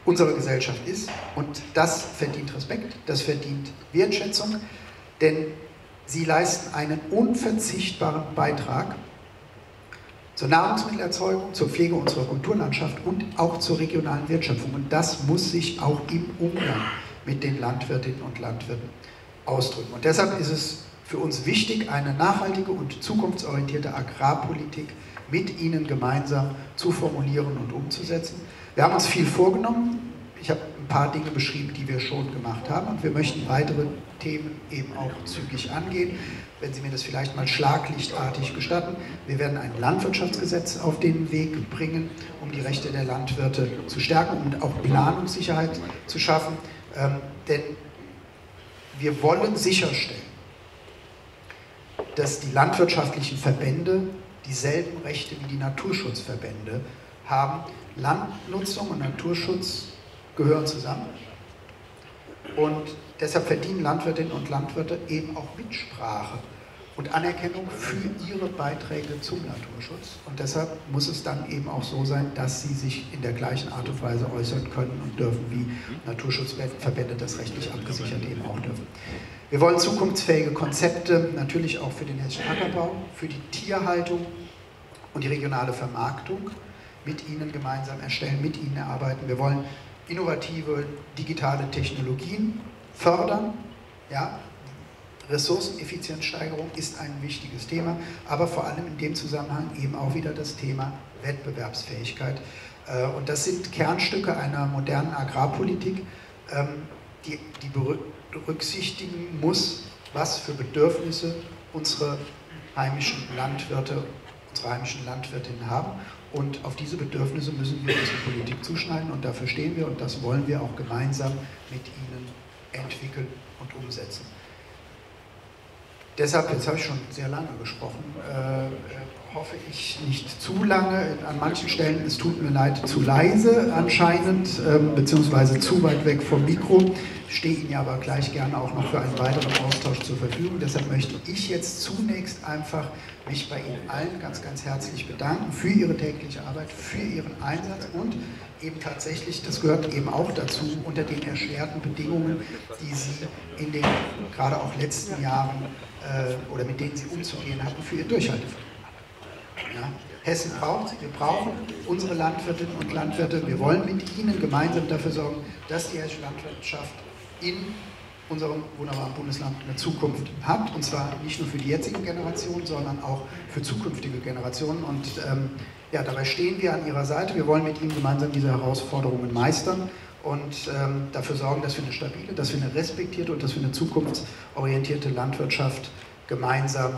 unserer Gesellschaft ist und das verdient Respekt, das verdient Wertschätzung, denn sie leisten einen unverzichtbaren Beitrag zur Nahrungsmittelerzeugung, zur Pflege unserer Kulturlandschaft und auch zur regionalen Wertschöpfung. Und das muss sich auch im Umgang mit den Landwirtinnen und Landwirten ausdrücken. Und deshalb ist es für uns wichtig, eine nachhaltige und zukunftsorientierte Agrarpolitik mit Ihnen gemeinsam zu formulieren und umzusetzen. Wir haben uns viel vorgenommen. Ich habe ein paar Dinge beschrieben, die wir schon gemacht haben und wir möchten weitere Themen eben auch zügig angehen. Wenn Sie mir das vielleicht mal schlaglichtartig gestatten, wir werden ein Landwirtschaftsgesetz auf den Weg bringen, um die Rechte der Landwirte zu stärken und auch Planungssicherheit zu schaffen. Ähm, denn wir wollen sicherstellen, dass die landwirtschaftlichen Verbände dieselben Rechte wie die Naturschutzverbände haben. Landnutzung und Naturschutz gehören zusammen. Und deshalb verdienen Landwirtinnen und Landwirte eben auch Mitsprache und Anerkennung für ihre Beiträge zum Naturschutz. Und deshalb muss es dann eben auch so sein, dass sie sich in der gleichen Art und Weise äußern können und dürfen, wie Naturschutzverbände das rechtlich abgesichert eben auch dürfen. Wir wollen zukunftsfähige Konzepte natürlich auch für den hessischen Ackerbau, für die Tierhaltung und die regionale Vermarktung mit Ihnen gemeinsam erstellen, mit Ihnen erarbeiten. Wir wollen innovative digitale Technologien fördern, ja, Ressourceneffizienzsteigerung ist ein wichtiges Thema, aber vor allem in dem Zusammenhang eben auch wieder das Thema Wettbewerbsfähigkeit. Äh, und das sind Kernstücke einer modernen Agrarpolitik, ähm, die, die berücksichtigen muss, was für Bedürfnisse unsere heimischen Landwirte, unsere heimischen Landwirtinnen haben. Und auf diese Bedürfnisse müssen wir unsere Politik zuschneiden und dafür stehen wir und das wollen wir auch gemeinsam mit Ihnen entwickeln und umsetzen. Deshalb, jetzt habe ich schon sehr lange gesprochen, äh, hoffe ich nicht zu lange. An manchen Stellen, es tut mir leid, zu leise anscheinend, ähm, beziehungsweise zu weit weg vom Mikro. Ich stehe Ihnen aber gleich gerne auch noch für einen weiteren Austausch zur Verfügung. Deshalb möchte ich jetzt zunächst einfach mich bei Ihnen allen ganz, ganz herzlich bedanken für Ihre tägliche Arbeit, für Ihren Einsatz und eben tatsächlich, das gehört eben auch dazu, unter den erschwerten Bedingungen, die Sie in den gerade auch letzten Jahren äh, oder mit denen Sie umzugehen hatten, für Ihr Durchhaltevermögen. Ja? Hessen braucht sie, wir brauchen unsere Landwirtinnen und Landwirte, wir wollen mit ihnen gemeinsam dafür sorgen, dass die hessische Landwirtschaft in unserem wunderbaren Bundesland eine Zukunft hat. Und zwar nicht nur für die jetzigen Generationen, sondern auch für zukünftige Generationen. Und ähm, ja, dabei stehen wir an Ihrer Seite. Wir wollen mit Ihnen gemeinsam diese Herausforderungen meistern und ähm, dafür sorgen, dass wir eine stabile, dass wir eine respektierte und dass wir eine zukunftsorientierte Landwirtschaft gemeinsam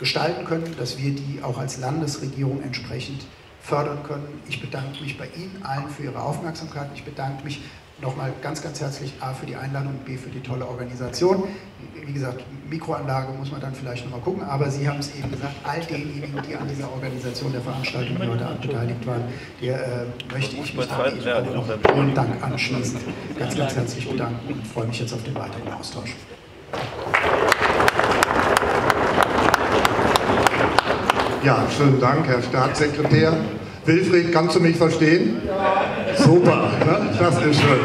gestalten können, dass wir die auch als Landesregierung entsprechend fördern können. Ich bedanke mich bei Ihnen allen für Ihre Aufmerksamkeit. Ich bedanke mich nochmal ganz, ganz herzlich A für die Einladung und B für die tolle Organisation. Wie gesagt, Mikroanlage muss man dann vielleicht nochmal gucken, aber Sie haben es eben gesagt, all denjenigen, die an dieser Organisation der Veranstaltung heute Abend beteiligt waren, der äh, möchte ich mich auch vielen Dank anschließend ganz, ganz herzlich bedanken und freue mich jetzt auf den weiteren Austausch. Ja, schönen Dank, Herr Staatssekretär. Wilfried, kannst du mich verstehen? Ja. Super, ne? das ist schön.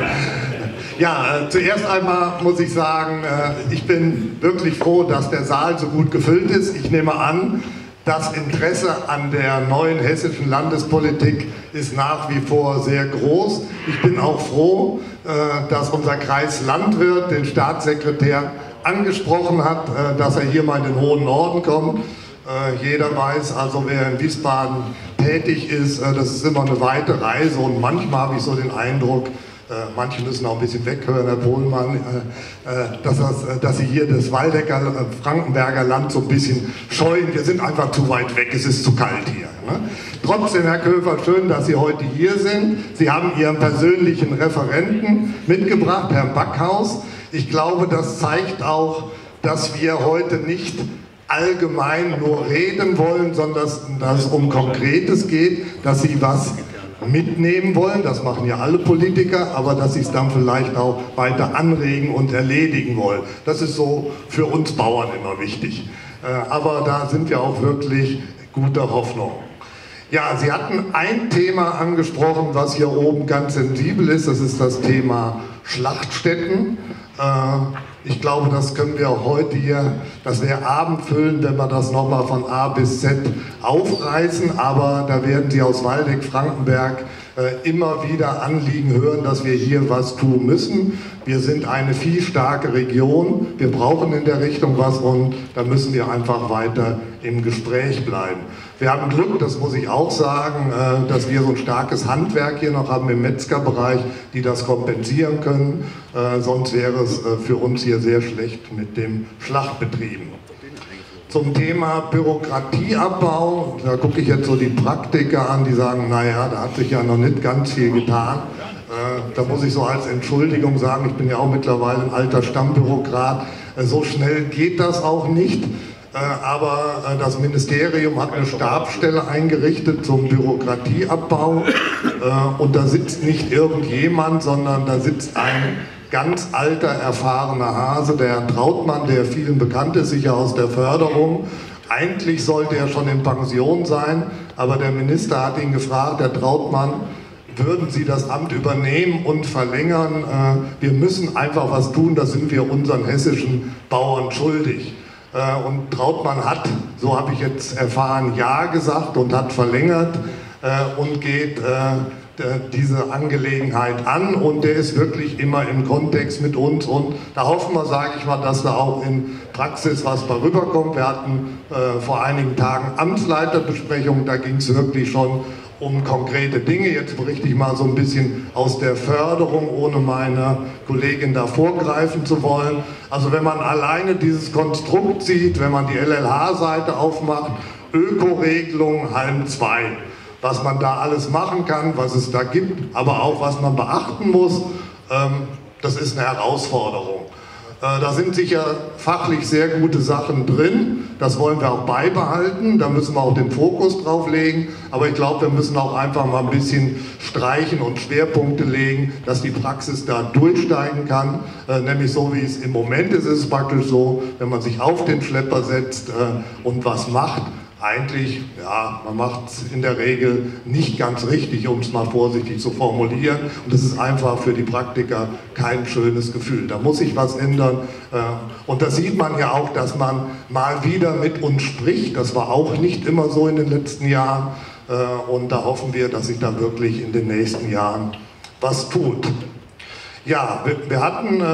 Ja, äh, zuerst einmal muss ich sagen, äh, ich bin wirklich froh, dass der Saal so gut gefüllt ist. Ich nehme an, das Interesse an der neuen hessischen Landespolitik ist nach wie vor sehr groß. Ich bin auch froh, äh, dass unser Kreis Landwirt den Staatssekretär angesprochen hat, dass er hier mal in den hohen Norden kommt. Äh, jeder weiß also, wer in Wiesbaden tätig ist, äh, das ist immer eine weite Reise und manchmal habe ich so den Eindruck, äh, manche müssen auch ein bisschen weghören, Herr Pohlmann, dass, das, dass Sie hier das Waldecker, Frankenberger Land so ein bisschen scheuen. Wir sind einfach zu weit weg, es ist zu kalt hier. Ne? Trotzdem, Herr Köfer, schön, dass Sie heute hier sind. Sie haben Ihren persönlichen Referenten mitgebracht, Herrn Backhaus. Ich glaube, das zeigt auch, dass wir heute nicht allgemein nur reden wollen, sondern dass es um Konkretes geht, dass Sie was mitnehmen wollen, das machen ja alle Politiker, aber dass sie es dann vielleicht auch weiter anregen und erledigen wollen. Das ist so für uns Bauern immer wichtig. Äh, aber da sind wir auch wirklich guter Hoffnung. Ja, Sie hatten ein Thema angesprochen, was hier oben ganz sensibel ist, das ist das Thema Schlachtstätten. Äh, ich glaube, das können wir heute hier, das wäre abendfüllend, wenn wir das nochmal von A bis Z aufreißen. Aber da werden Sie aus Waldeck, Frankenberg äh, immer wieder Anliegen hören, dass wir hier was tun müssen. Wir sind eine viel starke Region. Wir brauchen in der Richtung was und da müssen wir einfach weiter im Gespräch bleiben. Wir haben Glück, das muss ich auch sagen, äh, dass wir so ein starkes Handwerk hier noch haben im Metzgerbereich, die das kompensieren können. Äh, sonst wäre es äh, für uns hier sehr schlecht mit dem Schlachtbetrieben. Zum Thema Bürokratieabbau, da gucke ich jetzt so die Praktiker an, die sagen, naja, da hat sich ja noch nicht ganz viel getan. Da muss ich so als Entschuldigung sagen, ich bin ja auch mittlerweile ein alter Stammbürokrat, so schnell geht das auch nicht. Äh, aber äh, das Ministerium hat eine Stabstelle eingerichtet zum Bürokratieabbau äh, und da sitzt nicht irgendjemand, sondern da sitzt ein ganz alter, erfahrener Hase, der Herr Trautmann, der vielen bekannt ist, sicher aus der Förderung. Eigentlich sollte er schon in Pension sein, aber der Minister hat ihn gefragt, Herr Trautmann, würden Sie das Amt übernehmen und verlängern? Wir müssen einfach was tun, das sind wir unseren hessischen Bauern schuldig. Äh, und Trautmann hat, so habe ich jetzt erfahren, Ja gesagt und hat verlängert äh, und geht äh, diese Angelegenheit an. Und der ist wirklich immer im Kontext mit uns. Und da hoffen wir, sage ich mal, dass da auch in Praxis was bei rüberkommt. Wir hatten äh, vor einigen Tagen Amtsleiterbesprechungen, da ging es wirklich schon um konkrete Dinge. Jetzt berichte ich mal so ein bisschen aus der Förderung, ohne meine Kollegin da vorgreifen zu wollen. Also wenn man alleine dieses Konstrukt sieht, wenn man die LLH-Seite aufmacht, Ökoregelung Halm 2, was man da alles machen kann, was es da gibt, aber auch was man beachten muss, ähm, das ist eine Herausforderung. Äh, da sind sicher fachlich sehr gute Sachen drin. Das wollen wir auch beibehalten. Da müssen wir auch den Fokus drauf legen. Aber ich glaube, wir müssen auch einfach mal ein bisschen streichen und Schwerpunkte legen, dass die Praxis da durchsteigen kann. Äh, nämlich so, wie es im Moment ist, ist es praktisch so, wenn man sich auf den Schlepper setzt äh, und was macht, eigentlich, ja, man macht es in der Regel nicht ganz richtig, um es mal vorsichtig zu formulieren. Und das ist einfach für die Praktiker kein schönes Gefühl. Da muss sich was ändern. Äh, und da sieht man ja auch, dass man mal wieder mit uns spricht. Das war auch nicht immer so in den letzten Jahren. Äh, und da hoffen wir, dass sich da wirklich in den nächsten Jahren was tut. Ja, wir, wir hatten äh,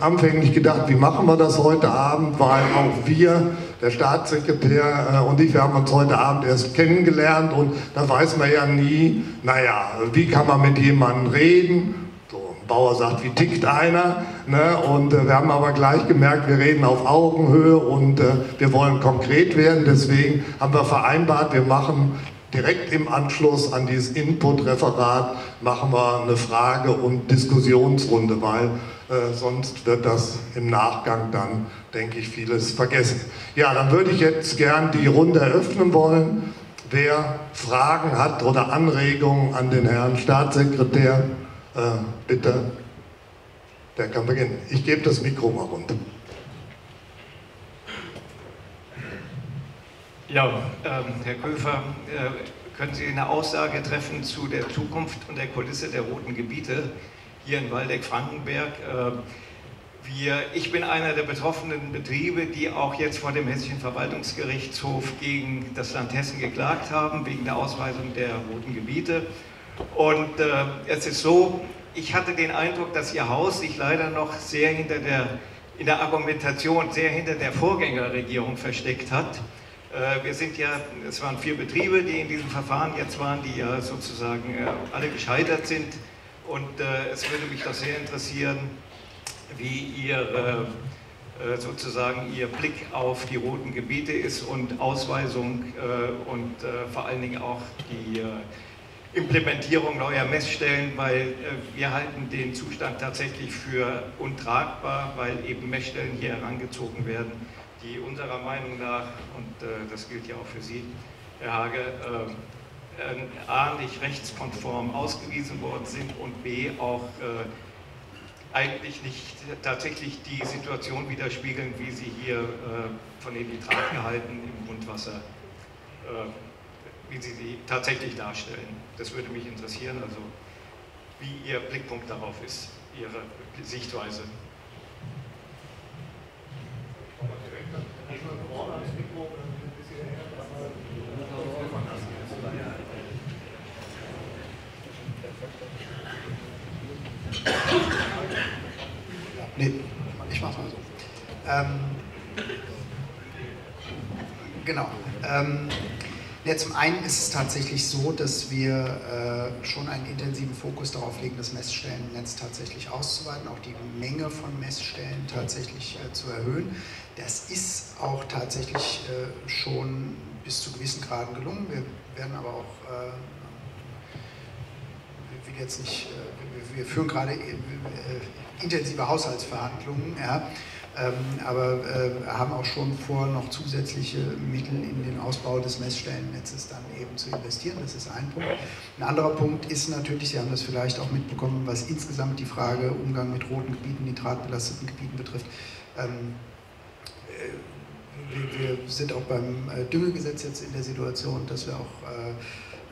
anfänglich gedacht, wie machen wir das heute Abend, weil auch wir der Staatssekretär äh, und ich, wir haben uns heute Abend erst kennengelernt und da weiß man ja nie, naja, wie kann man mit jemandem reden? So, ein Bauer sagt, wie tickt einer? Ne? Und äh, wir haben aber gleich gemerkt, wir reden auf Augenhöhe und äh, wir wollen konkret werden. Deswegen haben wir vereinbart, wir machen direkt im Anschluss an dieses Input-Referat machen wir eine Frage- und Diskussionsrunde, weil äh, sonst wird das im Nachgang dann, denke ich, vieles vergessen. Ja, dann würde ich jetzt gern die Runde eröffnen wollen. Wer Fragen hat oder Anregungen an den Herrn Staatssekretär, äh, bitte, der kann beginnen. Ich gebe das Mikro mal runter. Ja, ähm, Herr Köfer, äh, können Sie eine Aussage treffen zu der Zukunft und der Kulisse der roten Gebiete? Hier in Waldeck-Frankenberg. Ähm, wir, ich bin einer der betroffenen Betriebe, die auch jetzt vor dem Hessischen Verwaltungsgerichtshof gegen das Land Hessen geklagt haben, wegen der Ausweisung der roten Gebiete. Und äh, es ist so, ich hatte den Eindruck, dass Ihr Haus sich leider noch sehr hinter der, in der Argumentation, sehr hinter der Vorgängerregierung versteckt hat. Äh, wir sind ja, es waren vier Betriebe, die in diesem Verfahren jetzt waren, die ja sozusagen äh, alle gescheitert sind. Und äh, es würde mich doch sehr interessieren, wie Ihr äh, sozusagen Ihr Blick auf die roten Gebiete ist und Ausweisung äh, und äh, vor allen Dingen auch die Implementierung neuer Messstellen, weil wir halten den Zustand tatsächlich für untragbar, weil eben Messstellen hier herangezogen werden, die unserer Meinung nach, und das gilt ja auch für Sie, Herr Hage, A, nicht rechtskonform ausgewiesen worden sind und B, auch eigentlich nicht tatsächlich die Situation widerspiegeln, wie sie hier äh, von den Nitratgehalten im Grundwasser, äh, wie sie sie tatsächlich darstellen. Das würde mich interessieren, also wie Ihr Blickpunkt darauf ist, Ihre Sichtweise. Nee, ich mach's mal so. Ähm, genau. Ähm, ja, zum einen ist es tatsächlich so, dass wir äh, schon einen intensiven Fokus darauf legen, das Messstellennetz tatsächlich auszuweiten, auch die Menge von Messstellen tatsächlich äh, zu erhöhen. Das ist auch tatsächlich äh, schon bis zu gewissen Graden gelungen. Wir werden aber auch, äh, ich will jetzt nicht, äh, wir, führen gerade äh, intensive Haushaltsverhandlungen, ja, ähm, aber äh, haben auch schon vor, noch zusätzliche Mittel in den Ausbau des Messstellennetzes dann eben zu investieren. Das ist ein Punkt. Ein anderer Punkt ist natürlich, Sie haben das vielleicht auch mitbekommen, was insgesamt die Frage Umgang mit roten Gebieten, nitratbelasteten Gebieten betrifft. Ähm, äh, wir, sind auch beim äh, Düngegesetz jetzt in der Situation, dass wir auch äh,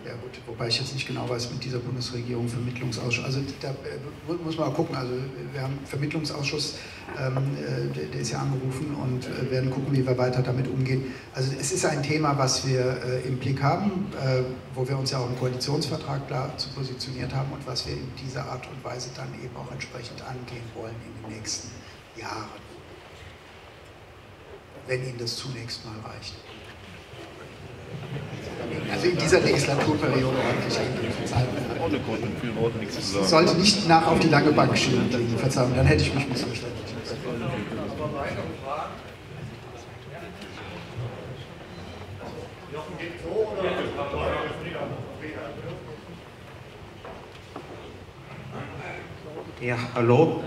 ja gut, wobei ich jetzt nicht genau weiß mit dieser Bundesregierung Vermittlungsausschuss. Also da äh, muss man mal gucken. Also wir haben Vermittlungsausschuss, ähm, äh, der, der, ist ja angerufen und äh, werden gucken, wie wir weiter damit umgehen. Also es ist ein Thema, was wir äh, im Blick haben, äh, wo wir uns ja auch im Koalitionsvertrag klar zu positioniert haben und was wir in dieser Art und Weise dann eben auch entsprechend angehen wollen in den nächsten Jahren. Wenn Ihnen das zunächst mal reicht also in dieser Legislaturperiode ordentlich Ich sollte nicht nach auf die lange Bank schieben, Verzeihung, dann hätte ich mich missverstanden. Ja, hallo.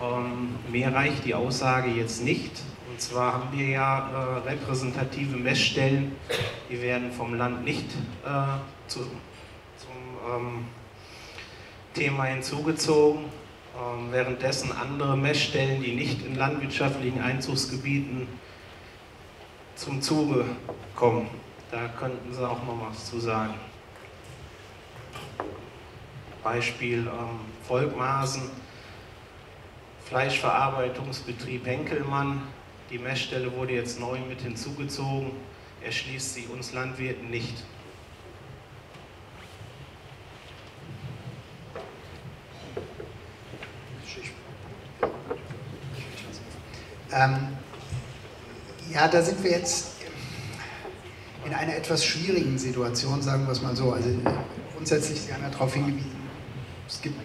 Ähm, mir reicht die Aussage jetzt nicht. Und zwar haben wir ja äh, repräsentative Messstellen, die werden vom Land nicht äh, zu, zum ähm, Thema hinzugezogen, ähm, währenddessen andere Messstellen, die nicht in landwirtschaftlichen Einzugsgebieten zum Zuge kommen. Da könnten Sie auch noch was zu sagen. Beispiel ähm, Volkmaßen, Fleischverarbeitungsbetrieb Henkelmann, die Messstelle wurde jetzt neu mit hinzugezogen, erschließt sie uns Landwirten nicht. Ähm, ja, da sind wir jetzt in einer etwas schwierigen Situation, sagen wir es mal so. Also grundsätzlich, Sie haben ja darauf hingewiesen, es gibt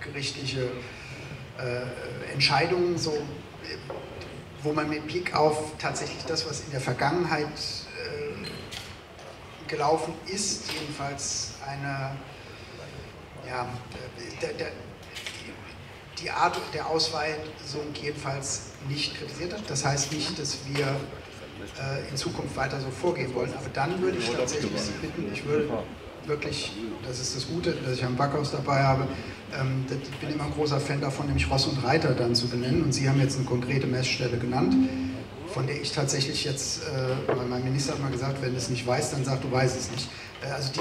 gerichtliche äh, Entscheidungen, so wo man mit Blick auf tatsächlich das, was in der Vergangenheit äh, gelaufen ist, jedenfalls eine, ja, der, der, die Art der Ausweisung jedenfalls nicht kritisiert hat. Das heißt nicht, dass wir äh, in Zukunft weiter so vorgehen wollen, aber dann würde ich tatsächlich Sie bitten, ich würde wirklich, das ist das Gute, dass ich Herrn Backhaus dabei habe, ähm, ich bin immer ein großer Fan davon, nämlich Ross und Reiter dann zu benennen. Und Sie haben jetzt eine konkrete Messstelle genannt, von der ich tatsächlich jetzt, äh, mein Minister hat mal gesagt, wenn du es nicht weißt, dann sag, du weißt es nicht. Äh, also die,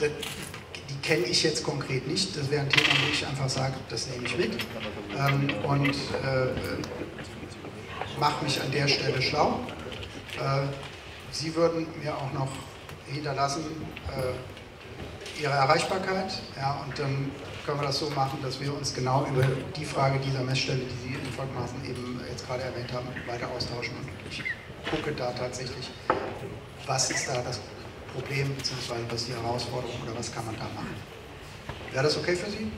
die, die kenne ich jetzt konkret nicht. Das wäre ein Thema, wo ich einfach sage, das nehme ich mit. Ähm, und äh, mache mich an der Stelle schlau. Äh, Sie würden mir auch noch hinterlassen äh, Ihre Erreichbarkeit. Ja, und dann können wir das so machen, dass wir uns genau über die Frage dieser Messstelle, die Sie in Volkmaßen eben jetzt gerade erwähnt haben, weiter austauschen. Und ich gucke da tatsächlich, was ist da das Problem, beziehungsweise was ist die Herausforderung oder was kann man da machen. Wäre das okay für Sie?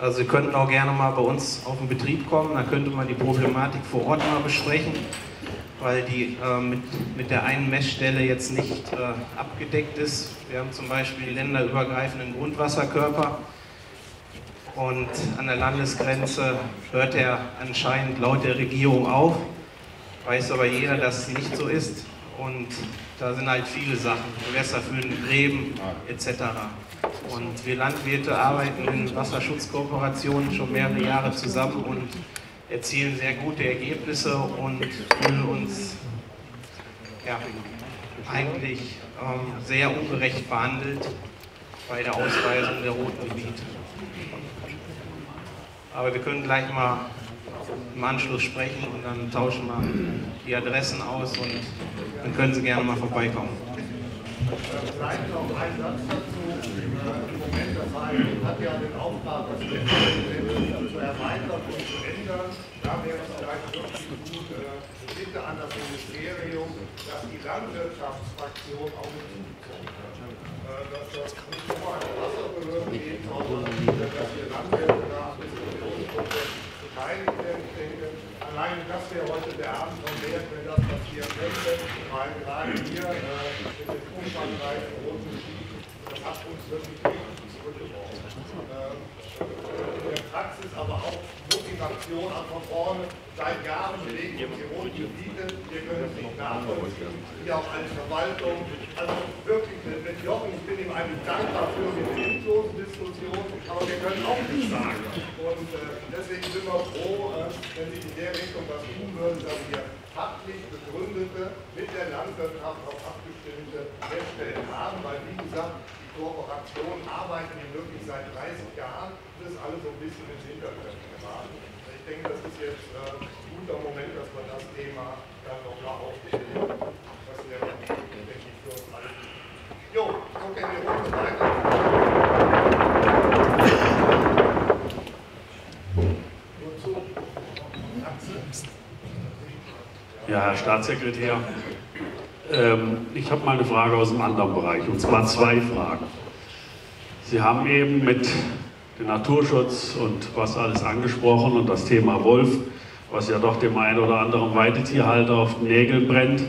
Also Sie könnten auch gerne mal bei uns auf den Betrieb kommen, da könnte man die Problematik vor Ort mal besprechen, weil die äh, mit, mit der einen Messstelle jetzt nicht äh, abgedeckt ist. Wir haben zum Beispiel länderübergreifenden Grundwasserkörper und an der Landesgrenze hört er anscheinend laut der Regierung auf, weiß aber jeder, dass es nicht so ist und da sind halt viele Sachen, Gewässer füllen, Gräben etc. Und wir Landwirte arbeiten in Wasserschutzkooperationen schon mehrere Jahre zusammen und erzielen sehr gute Ergebnisse und fühlen uns ja, eigentlich ähm, sehr ungerecht behandelt bei der Ausweisung der roten Gebiete. Aber wir können gleich mal im Anschluss sprechen und dann tauschen wir die Adressen aus und dann können Sie gerne mal vorbeikommen. Vielleicht noch ein Satz HLB hat ja den Auftrag, das zu erweitern und zu ändern. Da wäre es vielleicht wirklich gut, Bitte an das Ministerium, dass die Landwirtschaftsfraktion auch mit zukommt. Dass das nicht nur eine Wasserbehörde geht, sondern dass wir Landwirte da ein Diskussionsprozess beteiligt werden. Ich allein das wäre heute der Abend von wert, wenn das passieren könnte, weil gerade hier mit den umfangreichen hat uns wirklich. Äh, in der Praxis aber auch Motivation an von vorne. Seit Jahren belegen die roten Gebiete, wir können es nicht nachvollziehen, hier auch als Verwaltung. Also wirklich mit, Jochen, ich bin ihm eigentlich dankbar für die endlosen Diskussionen, aber wir können auch nichts sagen. Und äh, deswegen sind wir froh, äh, wenn sich in der Richtung was tun würden, dass wir fachlich begründete, mit der Landwirtschaft auch abgestimmte Feststellen haben, weil wie gesagt, Kooperation arbeiten hier wirklich seit 30 Jahren. Das ist alles so ein bisschen ins Hintergrund geraten. Ich denke, das ist jetzt äh, ein guter Moment, dass wir das Thema dann noch mal aufnehmen. Das wäre, denke ich, für uns alle. Jo, gehen wir runter weiter. Ja, Herr Staatssekretär, ähm, ich habe mal eine Frage aus einem anderen Bereich, und zwar zwei Fragen. Sie haben eben mit dem Naturschutz und was alles angesprochen und das Thema Wolf, was ja doch dem einen oder anderen Weidetierhalter auf den Nägeln brennt.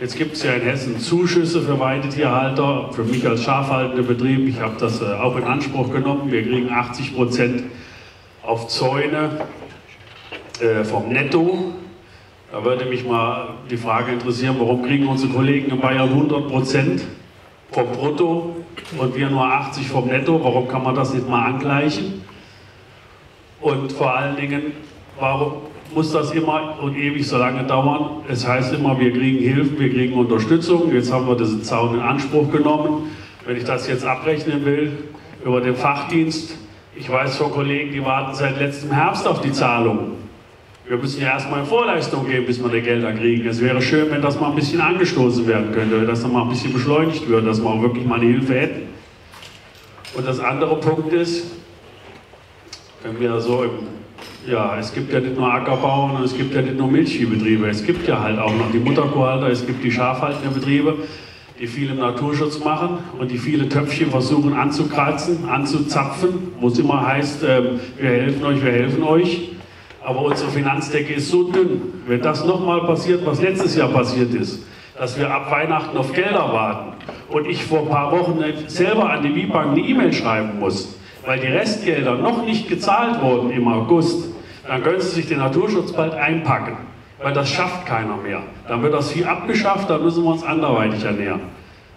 Jetzt gibt es ja in Hessen Zuschüsse für Weidetierhalter, für mich als schafhaltender Betrieb. Ich habe das äh, auch in Anspruch genommen. Wir kriegen 80 Prozent auf Zäune äh, vom Netto. Da würde mich mal die Frage interessieren, warum kriegen unsere Kollegen in Bayern 100 Prozent vom Brutto und wir nur 80 vom Netto? Warum kann man das nicht mal angleichen? Und vor allen Dingen, warum muss das immer und ewig so lange dauern? Es heißt immer, wir kriegen Hilfen, wir kriegen Unterstützung. Jetzt haben wir diesen Zaun in Anspruch genommen. Wenn ich das jetzt abrechnen will über den Fachdienst, ich weiß von Kollegen, die warten seit letztem Herbst auf die Zahlung. Wir müssen ja erstmal in Vorleistung gehen, bis wir die Gelder kriegen. Es wäre schön, wenn das mal ein bisschen angestoßen werden könnte, dass das mal ein bisschen beschleunigt wird, dass wir auch wirklich mal eine Hilfe hätten. Und das andere Punkt ist, wenn wir so im, ja, es gibt ja nicht nur Ackerbauern und es gibt ja nicht nur Milchviehbetriebe, es gibt ja halt auch noch die Mutterkuhhalter, es gibt die schafhaltenden Betriebe, die viel im Naturschutz machen und die viele Töpfchen versuchen anzukratzen, anzuzapfen, wo es immer heißt, ähm, wir helfen euch, wir helfen euch. Aber unsere Finanzdecke ist so dünn. Wenn das nochmal passiert, was letztes Jahr passiert ist, dass wir ab Weihnachten auf Gelder warten und ich vor ein paar Wochen selber an die WIBank eine E-Mail schreiben muss, weil die Restgelder noch nicht gezahlt wurden im August, dann können Sie sich den Naturschutz bald einpacken, weil das schafft keiner mehr. Dann wird das Vieh abgeschafft, dann müssen wir uns anderweitig ernähren.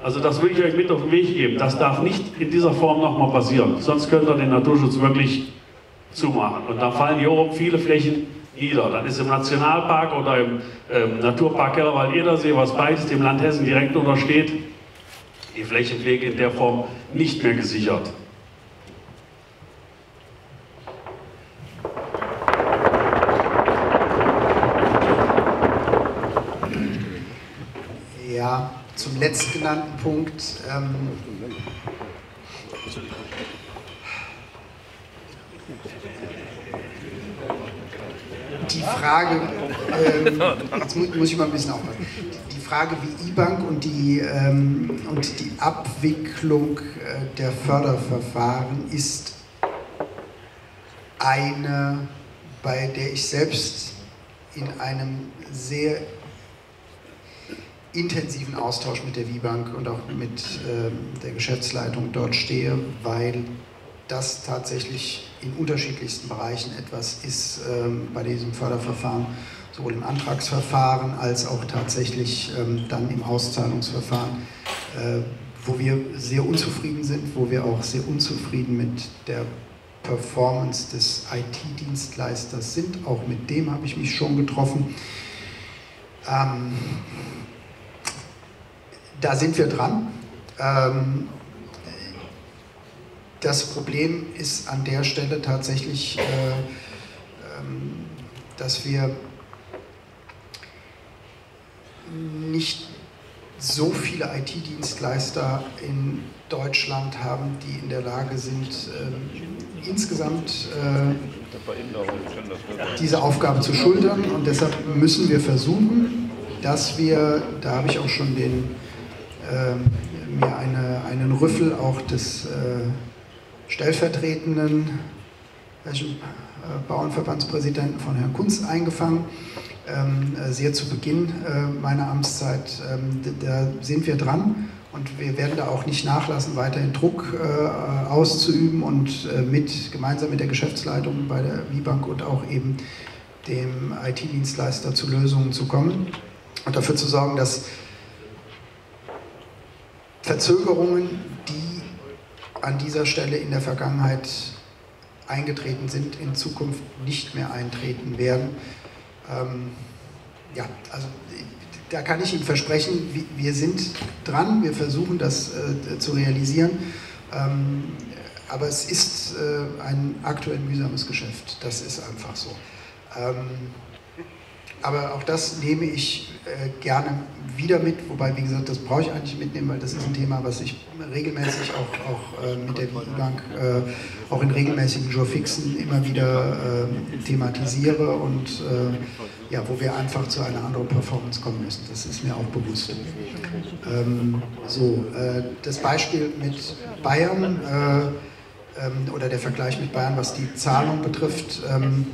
Also das will ich euch mit auf den Weg geben. Das darf nicht in dieser Form nochmal passieren. Sonst könnt ihr den Naturschutz wirklich zumachen. Und dann fallen hier oben viele Flächen nieder. Dann ist im Nationalpark oder im ähm, Naturpark Kellerwald-Edersee, was beides dem Land Hessen direkt untersteht, die Flächenpflege in der Form nicht mehr gesichert. Ja, zum letztgenannten Punkt. Ähm, die Frage, ähm, jetzt muss, muss, ich mal ein bisschen aufpassen, die Frage wie E-Bank und, die, ähm, und die Abwicklung äh, der Förderverfahren ist eine, bei der ich selbst in einem sehr intensiven Austausch mit der WIBank und auch mit ähm, der Geschäftsleitung dort stehe, weil das tatsächlich in unterschiedlichsten Bereichen etwas ist ähm, bei diesem Förderverfahren, sowohl im Antragsverfahren als auch tatsächlich ähm, dann im Auszahlungsverfahren, äh, wo wir sehr unzufrieden sind, wo wir auch sehr unzufrieden mit der Performance des IT-Dienstleisters sind. Auch mit dem habe ich mich schon getroffen. Ähm, da sind wir dran. Ähm, das Problem ist an der Stelle tatsächlich, äh, ähm, dass wir nicht so viele IT-Dienstleister in Deutschland haben, die in der Lage sind, äh, insgesamt äh, diese Aufgabe zu schultern. Und deshalb müssen wir versuchen, dass wir, da habe ich auch schon den, äh, mir eine, einen Rüffel auch des äh, stellvertretenden äh, Bauernverbandspräsidenten von Herrn Kunz eingefangen, ähm, äh, sehr zu Beginn äh, meiner Amtszeit. Ähm, da sind wir dran und wir werden da auch nicht nachlassen, weiterhin Druck auszuüben und mit, gemeinsam mit der Geschäftsleitung bei der WIBank und auch eben dem IT-Dienstleister zu Lösungen zu kommen und dafür zu sorgen, dass Verzögerungen, die an dieser Stelle in der Vergangenheit eingetreten sind, in Zukunft nicht mehr eintreten werden. Ähm, ja, also da kann ich Ihnen versprechen, wir sind dran, wir versuchen das äh, zu realisieren. Ähm, aber es ist äh, ein aktuell mühsames Geschäft, das ist einfach so. Ähm, aber auch das nehme ich äh, gerne wieder mit, wobei, wie gesagt, das brauche ich eigentlich mitnehmen, weil das ist ein Thema, was ich regelmäßig auch, auch äh, mit der WI-Bank, äh, auch in regelmäßigen Jurfixen immer wieder äh, thematisiere und äh, ja, wo wir einfach zu einer anderen Performance kommen müssen. Das ist mir auch bewusst. Ähm, so, äh, das Beispiel mit Bayern ähm, oder der Vergleich mit Bayern, was die Zahlung betrifft, ähm,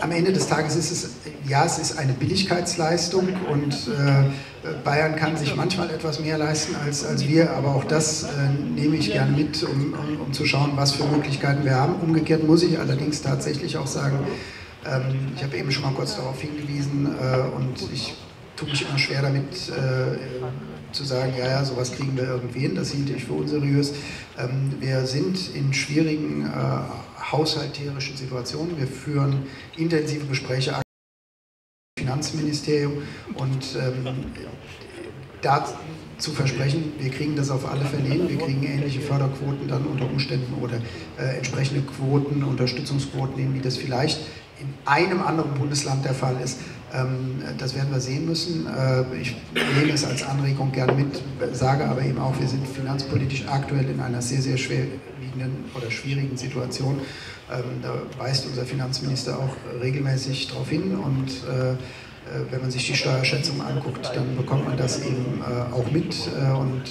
am Ende des Tages ist es, ja, es ist eine Billigkeitsleistung und äh, Bayern kann sich manchmal etwas mehr leisten als, als wir, aber auch das äh, nehme ich gerne mit, um, um, um, zu schauen, was für Möglichkeiten wir haben. Umgekehrt muss ich allerdings tatsächlich auch sagen, ähm, ich habe eben schon mal kurz darauf hingewiesen äh, und ich tue mich immer schwer damit äh, zu sagen, ja, ja, sowas kriegen wir irgendwie hin, das hielt ich für unseriös. Ähm, wir sind in schwierigen äh, haushalterischen Situationen, wir führen intensive Gespräche mit dem Finanzministerium und ähm, da zu versprechen, wir kriegen das auf alle Fälle hin, wir kriegen ähnliche Förderquoten dann unter Umständen oder äh, entsprechende Quoten, Unterstützungsquoten hin, wie das vielleicht in einem anderen Bundesland der Fall ist, ähm, das werden wir sehen müssen. Äh, ich nehme es als Anregung gerne mit, sage aber eben auch, wir sind finanzpolitisch aktuell in einer sehr, sehr schwerwiegenden oder schwierigen Situation. Ähm, da weist unser Finanzminister auch regelmäßig darauf hin und äh, äh, wenn man sich die Steuerschätzung anguckt, dann bekommt man das eben auch mit und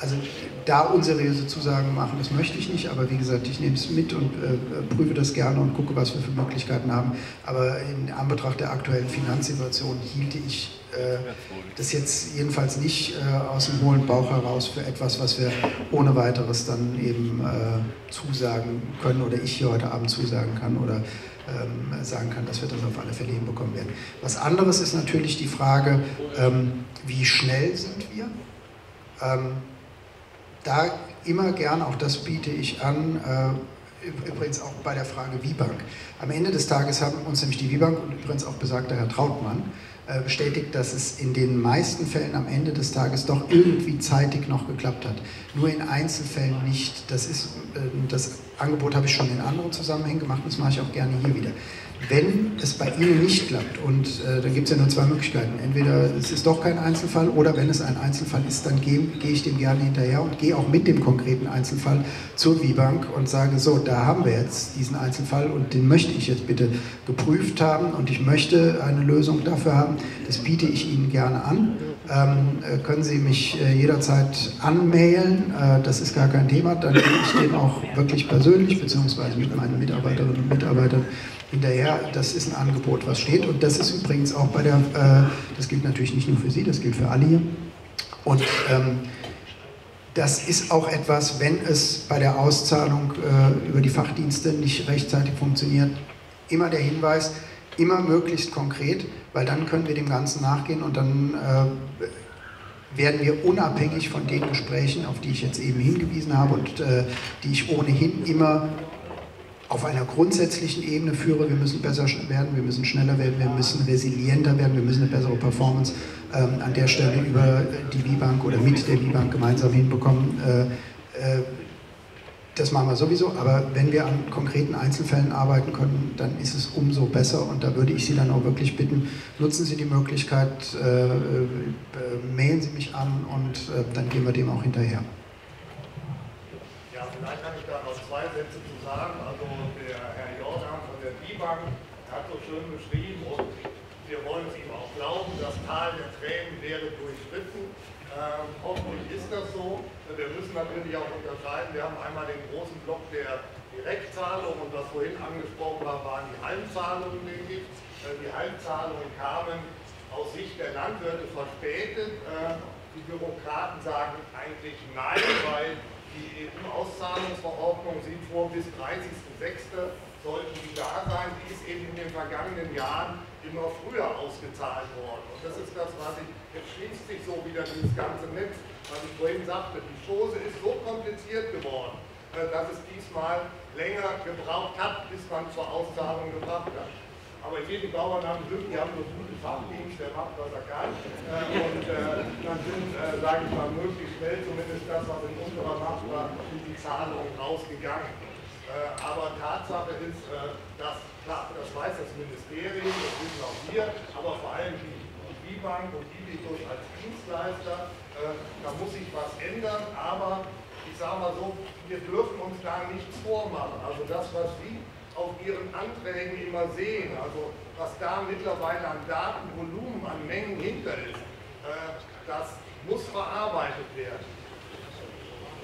also da unseriöse Zusagen machen, das möchte ich nicht, aber wie gesagt, ich nehme es mit und äh, prüfe das gerne und gucke, was wir für Möglichkeiten haben. Aber in Anbetracht der aktuellen Finanzsituation hielte ich äh, das jetzt jedenfalls nicht äh, aus dem hohlen Bauch heraus für etwas, was wir ohne weiteres dann eben äh, zusagen können oder ich hier heute Abend zusagen kann oder ähm, sagen kann, dass wir das auf alle Fälle hinbekommen werden. Was anderes ist natürlich die Frage, ähm, wie schnell sind wir? Ähm, da immer gern, auch das biete ich an, äh, übrigens auch bei der Frage WIBank. Am Ende des Tages haben uns nämlich die WIBank und übrigens auch besagter Herr Trautmann äh, bestätigt, dass es in den meisten Fällen am Ende des Tages doch irgendwie zeitig noch geklappt hat. Nur in Einzelfällen nicht. Das, ist, äh, das Angebot habe ich schon in anderen Zusammenhängen gemacht, das mache ich auch gerne hier wieder wenn es bei Ihnen nicht klappt, und äh, dann gibt es ja nur zwei Möglichkeiten, entweder es ist doch kein Einzelfall oder wenn es ein Einzelfall ist, dann gehe geh ich dem gerne hinterher und gehe auch mit dem konkreten Einzelfall zur WIBank und sage, so, da haben wir jetzt diesen Einzelfall und den möchte ich jetzt bitte geprüft haben und ich möchte eine Lösung dafür haben, das biete ich Ihnen gerne an. Ähm, äh, können Sie mich äh, jederzeit anmailen, äh, das ist gar kein Thema, dann gehe ich den auch wirklich persönlich, beziehungsweise mit meinen Mitarbeiterinnen und Mitarbeitern hinterher, das ist ein Angebot, was steht. Und das ist übrigens auch bei der, äh, das gilt natürlich nicht nur für Sie, das gilt für alle hier. Und ähm, das ist auch etwas, wenn es bei der Auszahlung äh, über die Fachdienste nicht rechtzeitig funktioniert, immer der Hinweis, immer möglichst konkret, weil dann können wir dem Ganzen nachgehen und dann äh, werden wir unabhängig von den Gesprächen, auf die ich jetzt eben hingewiesen habe und äh, die ich ohnehin immer auf einer grundsätzlichen Ebene führe, wir müssen besser werden, wir müssen schneller werden, wir müssen resilienter werden, wir müssen eine bessere Performance ähm, an der Stelle über die V-Bank oder mit der V-Bank gemeinsam hinbekommen. Äh, äh, das machen wir sowieso, aber wenn wir an konkreten Einzelfällen arbeiten können, dann ist es umso besser und da würde ich Sie dann auch wirklich bitten, nutzen Sie die Möglichkeit, äh, äh mailen Sie mich an und äh, dann gehen wir dem auch hinterher. Ja, vielleicht kann ich da noch zwei Sätze zu sagen. Also Anfang hat so schön beschrieben und wir wollen es ihm auch glauben, das Tal der Tränen wäre durchschritten. Ähm, hoffentlich ist das so. Wir müssen natürlich auch unterscheiden. Wir haben einmal den großen Block der Direktzahlungen und was vorhin angesprochen war, waren die Heimzahlungen nämlich. Äh, die Heimzahlungen kamen aus Sicht der Landwirte verspätet. Äh, die Bürokraten sagen eigentlich nein, weil die EU-Auszahlungsverordnung sieht vor bis 30.06 sollten die da sein, die ist eben in den vergangenen Jahren immer früher ausgezahlt worden. Und das ist das, was ich, jetzt schließt sich so wieder dieses ganze Netz, was ich vorhin sagte, die Chose ist so kompliziert geworden, äh, dass es diesmal länger gebraucht hat, bis man zur Auszahlung gebracht hat. Aber jeden Bauern haben Glück, die haben so gute Fachdienst, der macht, was er kann. Äh, und äh, dann sind, sage ich mal, möglichst schnell zumindest das, was in unserer Macht war, die Zahlungen rausgegangen. Äh, aber Tatsache ist, äh, dass, klar, das weiß das Ministerium, das wissen auch wir, aber vor allem die B-Bank und Ibitus als Dienstleister, äh, da muss sich was ändern, aber ich sage mal so, wir dürfen uns da nichts vormachen. Also das, was Sie auf Ihren Anträgen immer sehen, also was da mittlerweile an Datenvolumen, an Mengen hinter ist, das muss verarbeitet werden.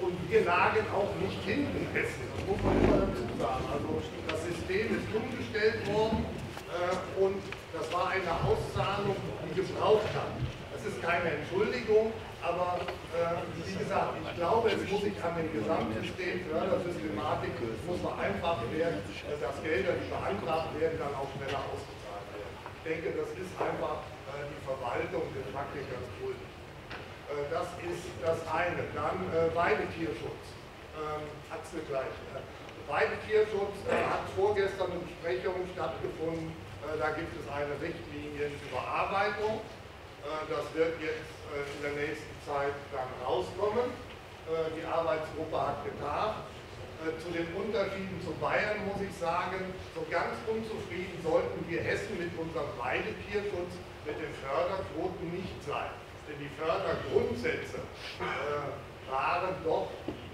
Und wir lagen auch nicht hinten das muss man immer dazu sagen. Also das System ist umgestellt worden äh, und das war eine Auszahlung, die gebraucht hat. Das ist keine Entschuldigung, aber äh, wie gesagt, ich glaube, es muss sich an dem Gesamtsystem Fördersystematik, es muss vereinfacht werden, dass Gelder, die beantragt werden, dann auch schneller ausgezahlt werden. Ich denke, das ist einfach äh, die Verwaltung des Praktikers das ist das eine. Dann äh, Weidetierschutz. Ähm, hat es gleich. Äh, Weidetierschutz äh, hat vorgestern eine Besprechung stattgefunden. Äh, da gibt es eine Richtlinienüberarbeitung. Äh, das wird jetzt äh, in der nächsten Zeit dann rauskommen. die Arbeitsgruppe hat getagt. Zu den Unterschieden zu Bayern muss ich sagen, so ganz unzufrieden sollten wir Hessen mit unserem Weidetierschutz, mit den Förderquoten nicht sein denn die Fördergrundsätze äh, waren doch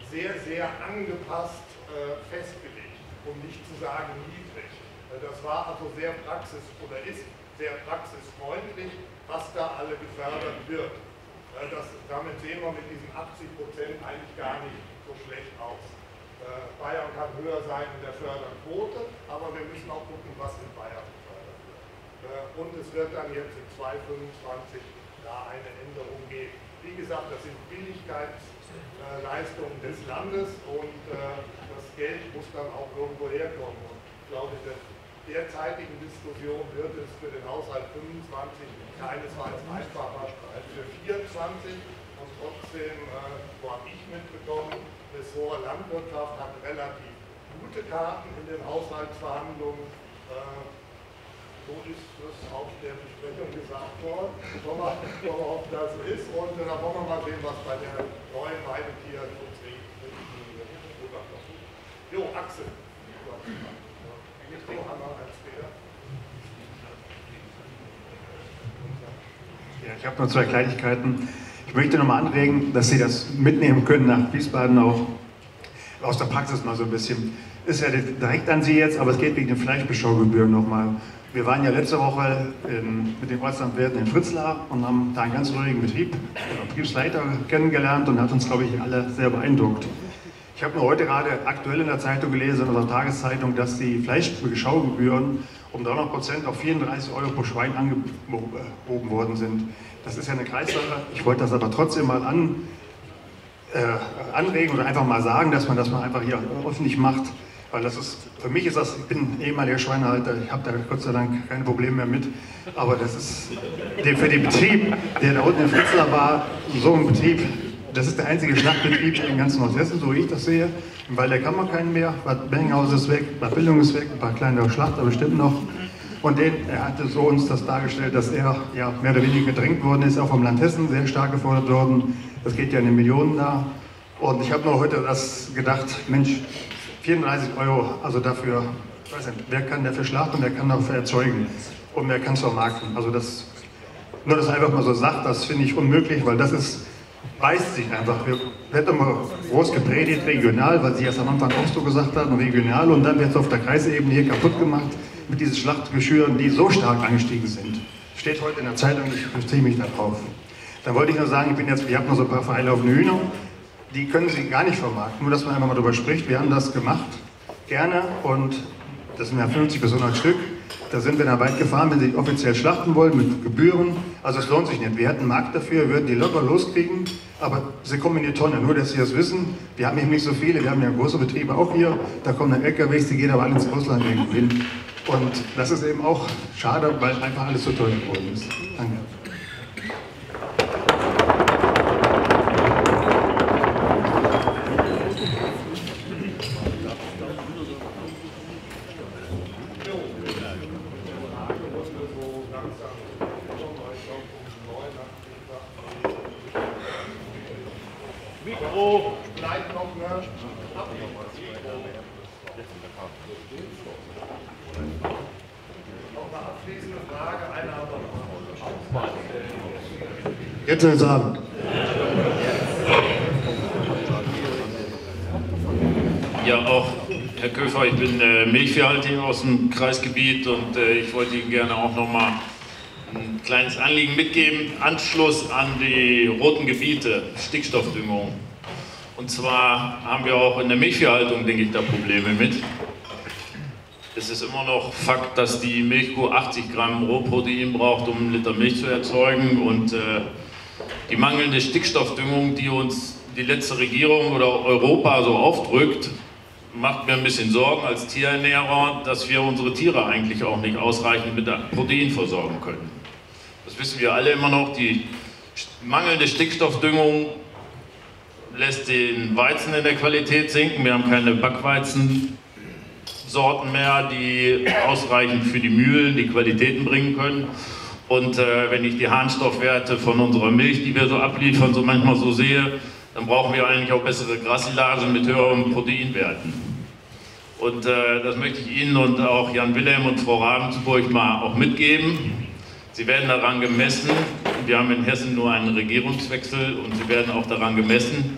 sehr, sehr angepasst äh, festgelegt, um nicht zu sagen niedrig. Äh, das war also sehr praxis- oder ist sehr praxisfreundlich, was da alle gefördert wird. Äh, das, damit sehen wir mit diesen 80 Prozent eigentlich gar nicht so schlecht aus. Äh, Bayern kann höher sein in der Förderquote, aber wir müssen auch gucken, was in Bayern gefördert wird. Und es wird dann jetzt in 2025 da eine Änderung geben. Wie gesagt, das sind Billigkeitsleistungen des Landes und äh, das Geld muss dann auch irgendwo herkommen. Und ich glaube, in der derzeitigen Diskussion wird es für den Haushalt 25 keinesfalls einfacher als für 24. Und trotzdem, äh, so habe ich mitbekommen, Ressort Landwirtschaft hat relativ gute Karten in den Haushaltsverhandlungen. Äh, So ist es auf der Besprechung gesagt worden. Wollen wir, wir ob das ist und dann wollen wir mal sehen, was bei der neuen Weidetierschutzrichtlinie rüberkommt. Jo, Axel. Ja, ich habe noch zwei Kleinigkeiten. Ich möchte nochmal anregen, dass Sie das mitnehmen können nach Wiesbaden auch aus der Praxis mal so ein bisschen. Ist ja direkt an Sie jetzt, aber es geht wegen den Fleischbeschaugebühren nochmal. Wir waren ja letzte Woche in, mit den Ortsamtwerten in Fritzlar und haben da einen ganz ruhigen Betrieb, Betriebsleiter kennengelernt und hat uns, glaube ich, alle sehr beeindruckt. Ich habe nur heute gerade aktuell in der Zeitung gelesen, in unserer Tageszeitung, dass die Fleischbeschaugebühren um 300 Prozent auf 34 Euro pro Schwein angehoben worden sind. Das ist ja eine Kreissache. Ich wollte das aber trotzdem mal an, äh, anregen oder einfach mal sagen, dass man das mal einfach hier öffentlich macht. Weil das ist, für mich ist das, ich bin ehemaliger Schweinehalter, ich habe da Gott sei Dank keine Probleme mehr mit. Aber das ist für den Betrieb, der da unten in Fritzlar war, so ein Betrieb, das ist der einzige Schlachtbetrieb in ganz Nordhessen, so wie ich das sehe. Im Wald der Kammer keinen mehr, Bad Benninghaus ist weg, Bad Bildung ist weg, ein paar kleinere Schlachter bestimmt noch. Und den, er hatte so uns das dargestellt, dass er ja, mehr oder weniger gedrängt worden ist, auch vom Land Hessen sehr stark gefordert worden. Das geht ja in den Millionen da. Und ich habe nur heute das gedacht, Mensch, 34 Euro, also dafür, ich weiß nicht, wer kann dafür schlachten, wer kann dafür erzeugen und wer kann es vermarkten. Also das, nur das einfach mal so sagt, das finde ich unmöglich, weil das ist beißt sich einfach. Wir werden immer groß gepredigt, regional, weil Sie erst am Anfang auch so gesagt haben, regional und dann wird es auf der Kreisebene hier kaputt gemacht mit diesen Schlachtgeschüren, die so stark angestiegen sind. Steht heute in der Zeitung, ich beziehe mich darauf. Dann wollte ich nur sagen, ich bin jetzt, wir haben noch so ein paar vereinlaufende Hühner, die können Sie gar nicht vermarkten, nur dass man einfach mal darüber spricht. Wir haben das gemacht, gerne und das sind ja 50 bis 100 Stück. Da sind wir dann weit gefahren, wenn Sie offiziell schlachten wollen, mit Gebühren. Also es lohnt sich nicht. Wir hätten einen Markt dafür, würden die locker loskriegen, aber sie kommen in die Tonne. Nur, dass Sie das wissen, wir haben eben nicht so viele, wir haben ja große Betriebe auch hier. Da kommen dann LKWs, die gehen aber alle ins Ausland irgendwo hin. Und das ist eben auch schade, weil einfach alles so teuer geworden ist. Danke. Jetzt soll ich sagen. Ja, auch Herr Köfer, ich bin äh, Milchviehhalter aus dem Kreisgebiet und äh, ich wollte Ihnen gerne auch noch mal ein kleines Anliegen mitgeben. Anschluss an die roten Gebiete, Stickstoffdüngung. Und zwar haben wir auch in der Milchviehhaltung, denke ich, da Probleme mit. Es ist immer noch Fakt, dass die Milchkuh 80 Gramm Rohprotein braucht, um einen Liter Milch zu erzeugen und äh, die mangelnde Stickstoffdüngung, die uns die letzte Regierung oder Europa so aufdrückt, macht mir ein bisschen Sorgen als Tierernährer, dass wir unsere Tiere eigentlich auch nicht ausreichend mit Protein versorgen können. Das wissen wir alle immer noch. Die mangelnde Stickstoffdüngung lässt den Weizen in der Qualität sinken. Wir haben keine Backweizensorten mehr, die ausreichend für die Mühlen die Qualitäten bringen können. Und äh, wenn ich die Harnstoffwerte von unserer Milch, die wir so abliefern, so manchmal so sehe, dann brauchen wir eigentlich auch bessere Grassilagen mit höheren Proteinwerten. Und äh, das möchte ich Ihnen und auch Jan Wilhelm und Frau Ravensburg mal auch mitgeben. Sie werden daran gemessen, wir haben in Hessen nur einen Regierungswechsel und Sie werden auch daran gemessen,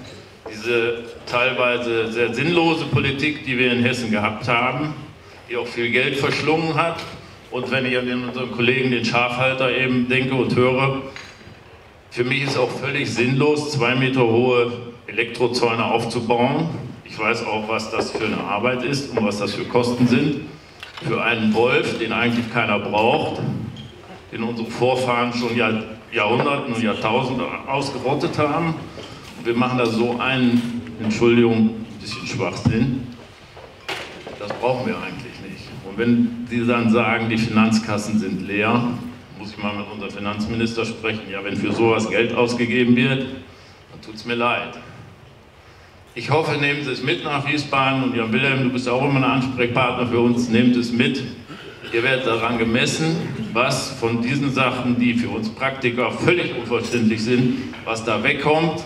diese teilweise sehr sinnlose Politik, die wir in Hessen gehabt haben, die auch viel Geld verschlungen hat, und wenn ich an unseren Kollegen, den Schafhalter eben denke und höre, für mich ist auch völlig sinnlos, zwei Meter hohe Elektrozäune aufzubauen. Ich weiß auch, was das für eine Arbeit ist und was das für Kosten sind. Für einen Wolf, den eigentlich keiner braucht, den unsere Vorfahren schon Jahr, Jahrhunderten und Jahrtausende ausgerottet haben. Und wir machen da so einen, Entschuldigung, ein bisschen Schwachsinn. Das brauchen wir eigentlich wenn Sie dann sagen, die Finanzkassen sind leer, muss ich mal mit unserem Finanzminister sprechen. Ja, wenn für sowas Geld ausgegeben wird, dann tut es mir leid. Ich hoffe, nehmen Sie es mit nach Wiesbaden und Jan Wilhelm, du bist auch immer ein Ansprechpartner für uns, nehmt es mit Ihr werdet daran gemessen, was von diesen Sachen, die für uns Praktiker völlig unverständlich sind, was da wegkommt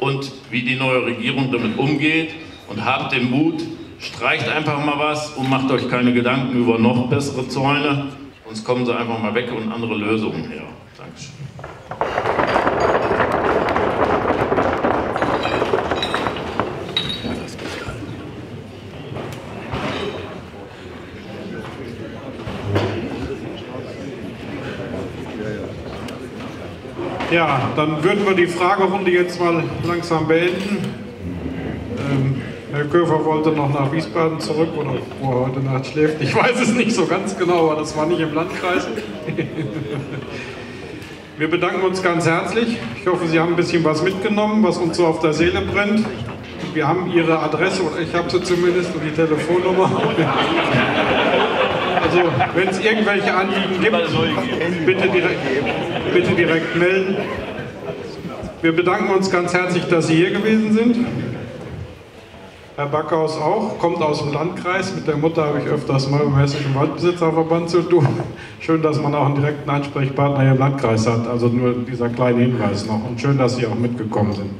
und wie die neue Regierung damit umgeht. Und habt den Mut, streicht einfach mal was und macht euch keine Gedanken über noch bessere Zäune. Sonst kommen sie einfach mal weg und andere Lösungen her. Dankeschön. Ja, dann würden wir die Fragerunde jetzt mal langsam beenden. Ähm, Herr Köfer wollte noch nach Wiesbaden zurück oder wo er heute Nacht schläft. Ich weiß es nicht so ganz genau, aber das war nicht im Landkreis. Wir bedanken uns ganz herzlich. Ich hoffe, Sie haben ein bisschen was mitgenommen, was uns so auf der Seele brennt. Wir haben Ihre Adresse, oder ich habe sie zumindest, und die Telefonnummer. Also, wenn es irgendwelche Anliegen gibt, bitte direkt, bitte direkt melden. Wir bedanken uns ganz herzlich, dass Sie hier gewesen sind. Herr Backhaus auch, kommt aus dem Landkreis. Mit der Mutter habe ich öfters mal im Hessischen Waldbesitzerverband zu tun. Schön, dass man auch einen direkten Ansprechpartner hier im Landkreis hat. Also nur dieser kleine Hinweis noch. Und schön, dass Sie auch mitgekommen sind.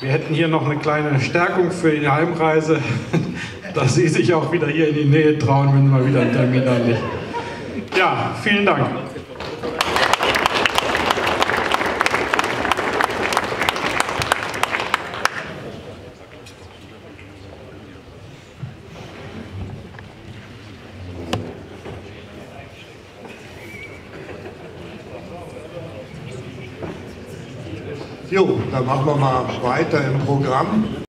Wir hätten hier noch eine kleine Stärkung für die Heimreise, dass Sie sich auch wieder hier in die Nähe trauen, wenn mal wieder einen Termin anlegen. Ja, vielen Dank. Jo, dann machen wir mal weiter im Programm.